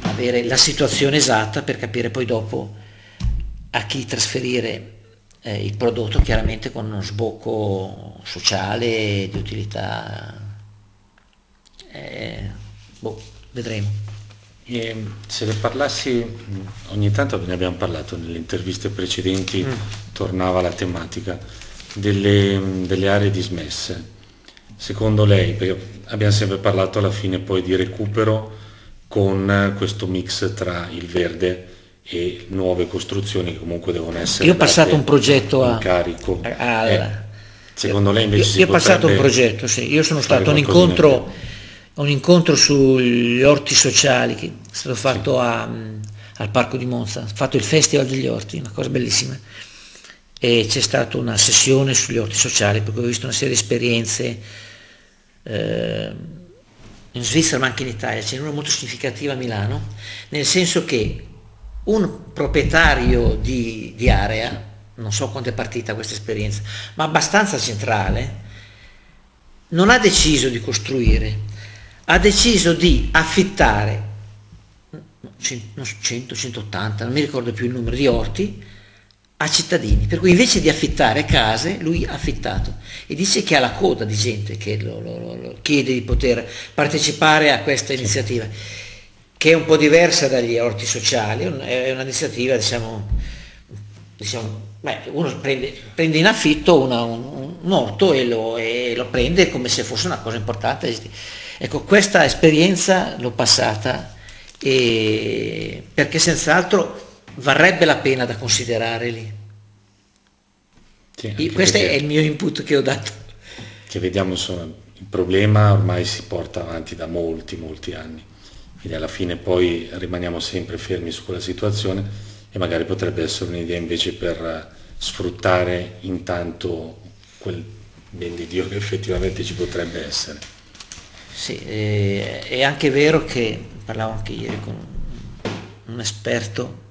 avere la situazione esatta per capire poi dopo a chi trasferire eh, il prodotto chiaramente con uno sbocco sociale di utilità eh, boh, vedremo. E se ne parlassi, ogni tanto ne abbiamo parlato nelle interviste precedenti, mm. tornava la tematica delle, delle, aree dismesse. Secondo lei, perché abbiamo sempre parlato alla fine poi di recupero con questo mix tra il verde e nuove costruzioni che comunque devono essere... Io ho passato un progetto a, carico. A, a, eh, secondo lei invece... Io, io ho passato un progetto, sì. Io sono stato a un incontro un incontro sugli orti sociali che è stato fatto a, al Parco di Monza, fatto il Festival degli Orti, una cosa bellissima. E c'è stata una sessione sugli orti sociali, perché ho visto una serie di esperienze eh, in Svizzera ma anche in Italia, c'è una molto significativa a Milano, nel senso che un proprietario di, di area, non so quanto è partita questa esperienza, ma abbastanza centrale, non ha deciso di costruire, ha deciso di affittare 100, 180, non mi ricordo più il numero di orti, a cittadini, per cui invece di affittare case, lui ha affittato e dice che ha la coda di gente che lo, lo, lo chiede di poter partecipare a questa iniziativa. che è un po' diversa dagli orti sociali, è un'iniziativa, diciamo, diciamo beh, uno prende, prende, in affitto una, un, un, orto e lo, e lo, prende come se fosse una cosa importante. Ecco, questa esperienza l'ho passata e, perché senz'altro varrebbe la pena da considerare lì. Sì, questo è il mio input che ho dato. Che vediamo, insomma, il problema ormai si porta avanti da molti, molti anni quindi alla fine poi rimaniamo sempre fermi su quella situazione e magari potrebbe essere un'idea invece per eh, sfruttare intanto quel ben di Dio che effettivamente ci potrebbe essere. Sì, è anche vero che, parlavo anche ieri con un esperto,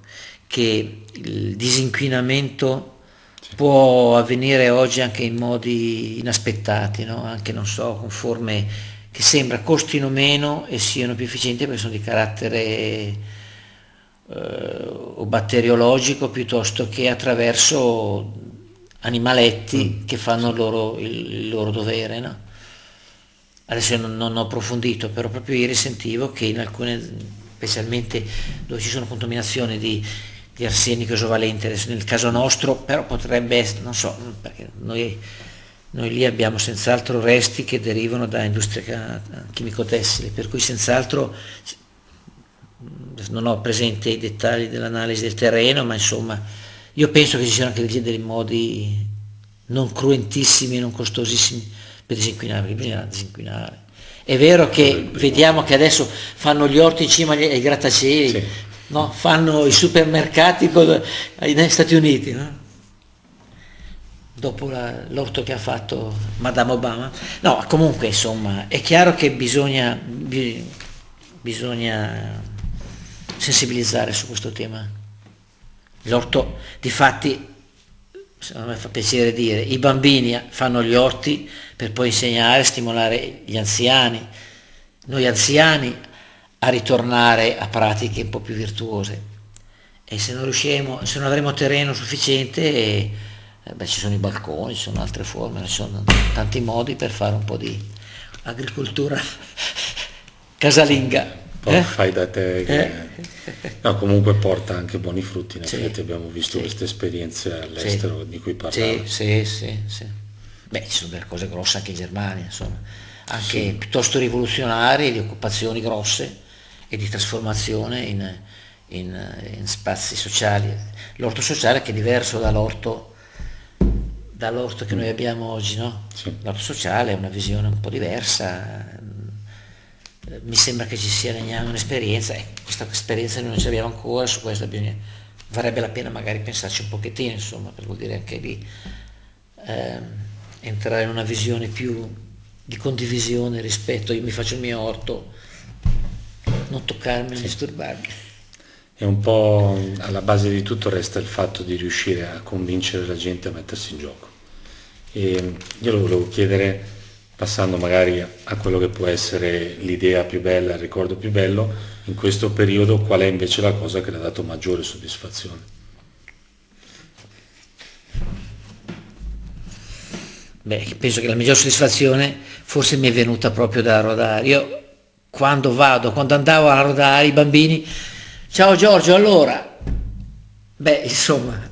che il disinquinamento sì. può avvenire oggi anche in modi inaspettati, no? anche non so, con forme che sembra costino meno e siano più efficienti perché sono di carattere eh, o batteriologico piuttosto che attraverso animaletti mm. che fanno il loro, il, il loro dovere. No? Adesso non, non, ho approfondito, però proprio ieri sentivo che in alcune, specialmente dove ci sono contaminazioni di, di arsenico esovalente, nel caso nostro, però potrebbe essere, non so, perché noi noi lì abbiamo senz'altro resti che derivano da industria chimico-tessile, per cui senz'altro non ho presente i dettagli dell'analisi del terreno, ma insomma io penso che ci siano anche dei modi non cruentissimi, non costosissimi per disinquinare, perché bisogna disinquinare. È vero che vediamo che adesso fanno gli orti in cima ai grattacieli, sì. no? fanno i supermercati negli Stati Uniti. No? dopo la, l'orto che ha fatto Madame Obama. No, comunque insomma è chiaro che bisogna, bi, bisogna sensibilizzare su questo tema. L'orto, di fatti, a me fa piacere dire, i bambini fanno gli orti per poi insegnare, stimolare gli anziani, noi anziani a ritornare a pratiche un po' più virtuose. E se non riusciremo, se non avremo terreno sufficiente, eh beh, ci sono i balconi, ci sono altre forme, ci sono tanti modi per fare un po' di agricoltura *laughs* casalinga. Eh? Fai da te. Che... Eh? No, comunque porta anche buoni frutti, effetti abbiamo visto sì. queste esperienze all'estero sì. di cui parlavi. Sì, sì, sì, Beh, ci sono delle cose grosse anche in Germania, insomma, anche piuttosto rivoluzionarie, di occupazioni grosse e di trasformazione in, in, in spazi sociali. L'orto sociale che è diverso dall'orto dall'orto che noi abbiamo oggi, no? Sì. L'orto sociale è una visione un po' diversa, mi sembra che ci sia un'esperienza, eh, questa esperienza noi non ce l'abbiamo ancora, su questa bisogna, varrebbe la pena magari pensarci un pochettino, insomma, per vuol dire anche lì eh, entrare in una visione più di condivisione rispetto, io mi faccio il mio orto, non toccarmi, non sì. disturbarmi. E un po' alla base di tutto resta il fatto di riuscire a convincere la gente a mettersi in gioco. E io lo volevo chiedere, passando magari a quello che può essere l'idea più bella, il ricordo più bello, in questo periodo qual è invece la cosa che le ha dato maggiore soddisfazione? Beh, penso che la miglior soddisfazione forse mi è venuta proprio da rodare. Io quando vado, quando andavo a rodare i bambini Ciao Giorgio, allora, beh, insomma,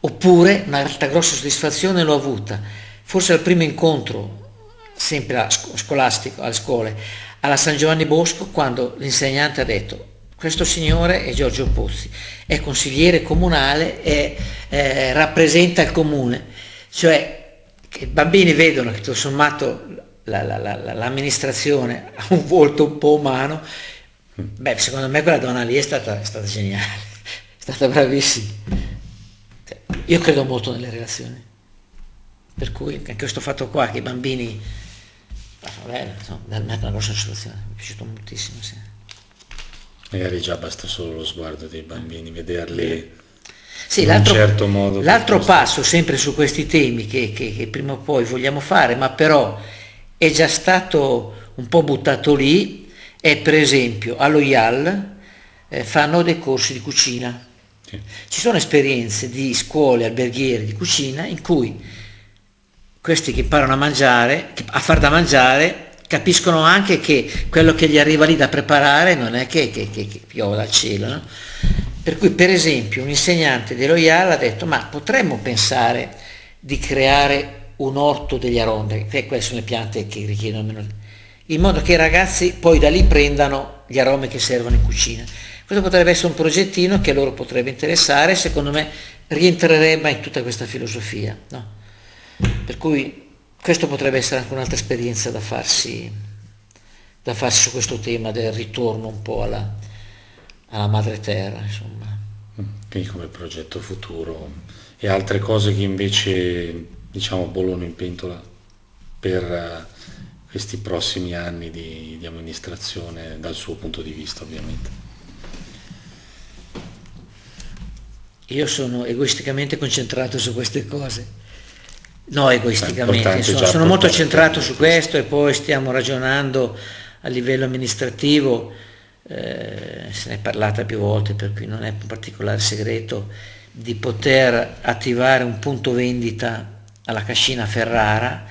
oppure un'altra grossa soddisfazione l'ho avuta, forse al primo incontro, sempre scolastico, alle scuole, alla San Giovanni Bosco, quando l'insegnante ha detto questo signore è Giorgio Pozzi, è consigliere comunale e eh, rappresenta il comune, cioè che i bambini vedono che tutto sommato la, la, la, l'amministrazione ha un volto un po' umano Beh, secondo me quella donna lì è stata, è stata geniale, è stata bravissima. Cioè, io credo molto nelle relazioni, per cui anche questo fatto qua che i bambini, vabbè, insomma, è una grossa situazione, mi è piaciuto moltissimo. Sì. Magari già basta solo lo sguardo dei bambini, vederli sì, un certo modo. L'altro passo, sempre su questi temi che, che, che prima o poi vogliamo fare, ma però è già stato un po' buttato lì, e per esempio allo IAL eh, fanno dei corsi di cucina. Sì. Ci sono esperienze di scuole alberghiere di cucina in cui questi che imparano a mangiare, a far da mangiare, capiscono anche che quello che gli arriva lì da preparare non è che, che, che, che piove dal cielo. No? Per cui per esempio un insegnante dello IAL ha detto ma potremmo pensare di creare un orto degli arondi, che queste sono le piante che richiedono meno, in modo che i ragazzi poi da lì prendano gli aromi che servono in cucina. Questo potrebbe essere un progettino che loro potrebbe interessare, secondo me rientrerebbe in tutta questa filosofia. No? Per cui questo potrebbe essere anche un'altra esperienza da farsi, da farsi su questo tema del ritorno un po' alla, alla madre terra. Insomma. Quindi come progetto futuro e altre cose che invece diciamo bollono in pentola per uh, questi prossimi anni di, di amministrazione dal suo punto di vista ovviamente. Io sono egoisticamente concentrato su queste cose No, egoisticamente, insomma, sono molto centrato su questo e poi stiamo ragionando a livello amministrativo, eh, se ne è parlata più volte per cui non è un particolare segreto, di poter attivare un punto vendita alla Cascina Ferrara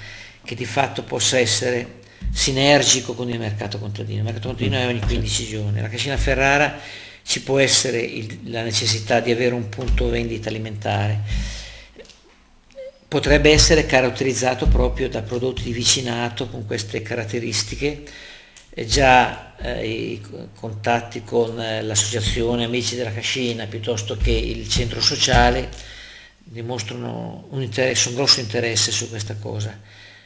che di fatto possa essere sinergico con il mercato contadino. Il mercato contadino è ogni 15 giorni, la Cascina Ferrara ci può essere il, la necessità di avere un punto vendita alimentare potrebbe essere caratterizzato proprio da prodotti di vicinato con queste caratteristiche. Già eh, i contatti con eh, l'associazione Amici della Cascina piuttosto che il centro sociale dimostrano un, interesse, un grosso interesse su questa cosa.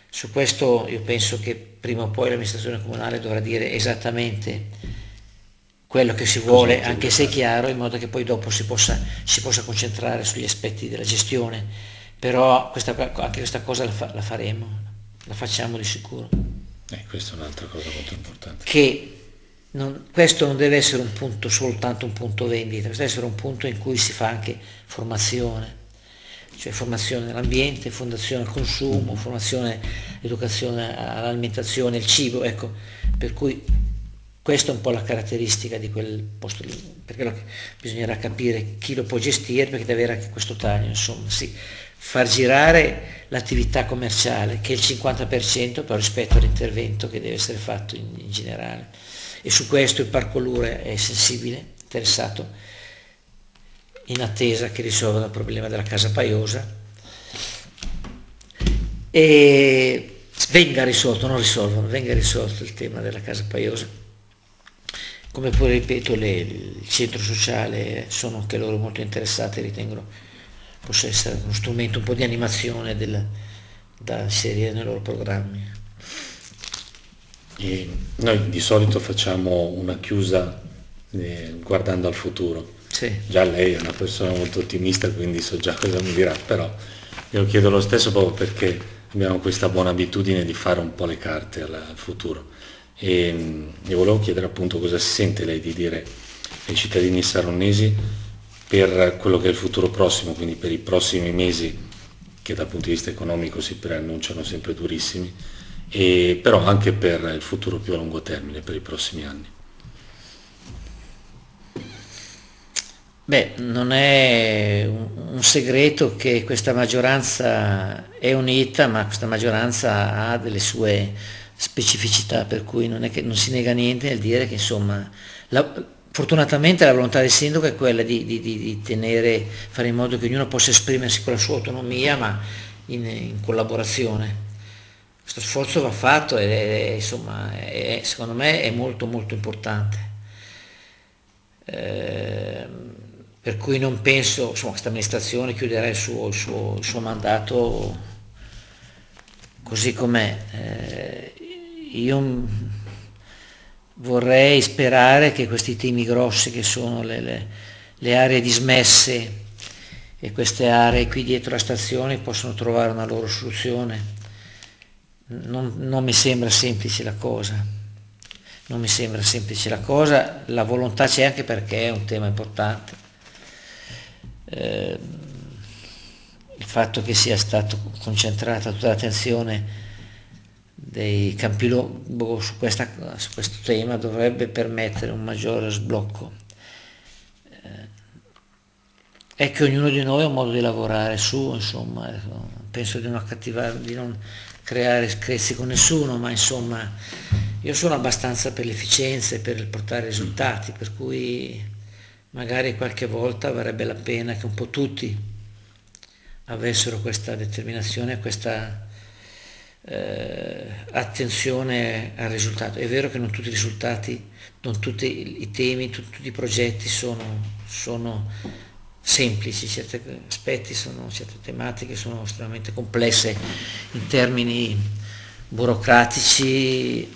Su questo io penso che prima o poi l'amministrazione comunale dovrà dire esattamente quello che si vuole, anche se è chiaro, in modo che poi dopo si possa, si possa concentrare sugli aspetti della gestione però questa, anche questa cosa la, fa, la, faremo, la facciamo di sicuro. Eh, questa è un'altra cosa molto importante. Che non, questo non deve essere un punto soltanto un punto vendita, questo deve essere un punto in cui si fa anche formazione, cioè formazione nell'ambiente, formazione al consumo, formazione, educazione all'alimentazione, al cibo, ecco, per cui questa è un po' la caratteristica di quel posto lì, perché bisognerà capire chi lo può gestire, perché deve avere anche questo taglio, insomma, sì far girare l'attività commerciale, che è il 50% però rispetto all'intervento che deve essere fatto in, in generale. E su questo il Parco Lure è sensibile, interessato, in attesa che risolva il problema della casa paiosa e venga risolto, non risolvono, venga risolto il tema della casa paiosa. Come pure ripeto, le, il centro sociale sono anche loro molto interessati, ritengono possa essere uno strumento un po' di animazione del, da inserire nei loro programmi. E noi di solito facciamo una chiusa eh, guardando al futuro. Sì. Già lei è una persona molto ottimista, quindi so già cosa mi dirà, però io chiedo lo stesso proprio perché abbiamo questa buona abitudine di fare un po' le carte al, futuro. E, e volevo chiedere appunto cosa si sente lei di dire ai cittadini saronnesi per quello che è il futuro prossimo, quindi per i prossimi mesi che dal punto di vista economico si preannunciano sempre durissimi, e però anche per il futuro più a lungo termine, per i prossimi anni. Beh, non è un segreto che questa maggioranza è unita, ma questa maggioranza ha delle sue specificità, per cui non, che, non si nega niente nel dire che insomma la, Fortunatamente la volontà del sindaco è quella di, di, di, tenere, fare in modo che ognuno possa esprimersi con la sua autonomia, ma in, in collaborazione. Questo sforzo va fatto e insomma, è, secondo me è molto molto importante. Eh, per cui non penso, insomma, questa amministrazione chiuderà il suo, il suo, il suo mandato così com'è. Eh, io vorrei sperare che questi temi grossi che sono le, le, le aree dismesse e queste aree qui dietro la stazione possano trovare una loro soluzione. Non, non, mi sembra semplice la cosa, non mi sembra semplice la cosa, la volontà c'è anche perché è un tema importante. Eh, il fatto che sia stata concentrata tutta l'attenzione dei campi lobo su, questa, su questo tema dovrebbe permettere un maggiore sblocco. Eh, è che ognuno di noi ha un modo di lavorare su, insomma, penso di non, di non creare screzi con nessuno, ma insomma io sono abbastanza per l'efficienza e per portare risultati, per cui magari qualche volta varrebbe la pena che un po' tutti avessero questa determinazione, questa eh, attenzione al risultato. È vero che non tutti i risultati, non tutti i temi, tutti i progetti sono, sono semplici, certi aspetti sono, certe tematiche sono estremamente complesse in termini burocratici,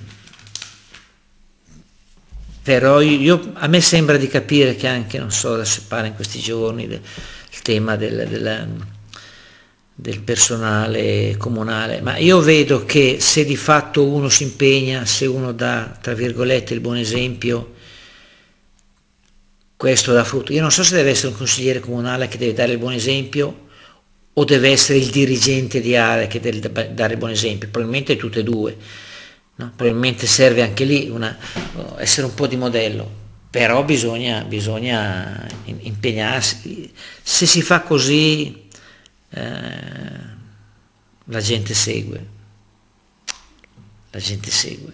però io, a me sembra di capire che anche, non so, adesso parla in questi giorni del tema del, del, del personale comunale, ma io vedo che se di fatto uno si impegna, se uno dà, tra virgolette, il buon esempio, questo dà frutto. Io non so se deve essere un consigliere comunale che deve dare il buon esempio o deve essere il dirigente di area che deve dare il buon esempio, probabilmente tutte e due No? Probabilmente serve anche lì una, essere un po' di modello, però bisogna, bisogna impegnarsi. Se si fa così eh, la gente segue, la gente segue.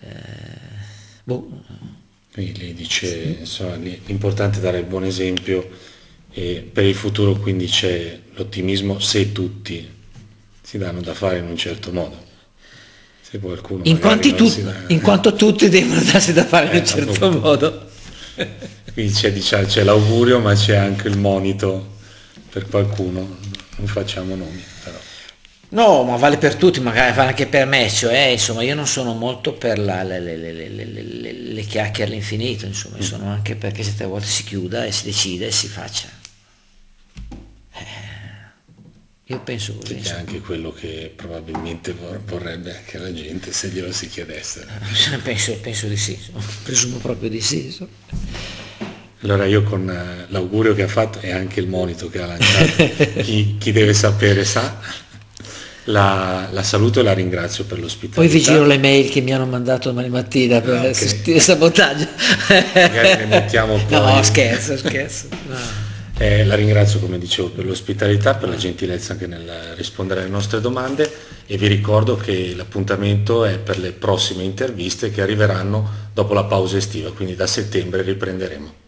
Eh, boh. Quindi lei dice insomma, l'importante è dare il buon esempio e per il futuro quindi c'è l'ottimismo se tutti si danno da fare in un certo modo in, tu, in, quanto tutti devono darsi da fare eh, in un certo appunto. modo. Qui c'è, diciamo, c'è, l'augurio ma c'è anche il monito per qualcuno, non facciamo nomi però. No, ma vale per tutti, magari vale anche per me, cioè insomma io non sono molto per la, le, le, le, le, chiacchiere all'infinito, insomma, mm. sono anche perché certe volte si chiuda e si decide e si faccia. Io penso così. È anche quello che probabilmente vorrebbe anche la gente se glielo si chiedesse. *laughs* Penso, penso di sì, presumo proprio di sì. Allora io con eh, l'augurio che ha fatto e anche il monito che ha lanciato, *laughs* chi, chi, deve sapere sa, la, la, saluto e la ringrazio per l'ospitalità. Poi vi giro le mail che mi hanno mandato domani mattina per okay. assistire sabotaggio. Magari ne mettiamo *laughs* poi. No, scherzo, scherzo. No. Eh, la ringrazio come dicevo per l'ospitalità, per la gentilezza anche nel rispondere alle nostre domande e vi ricordo che l'appuntamento è per le prossime interviste che arriveranno dopo la pausa estiva, quindi da settembre riprenderemo.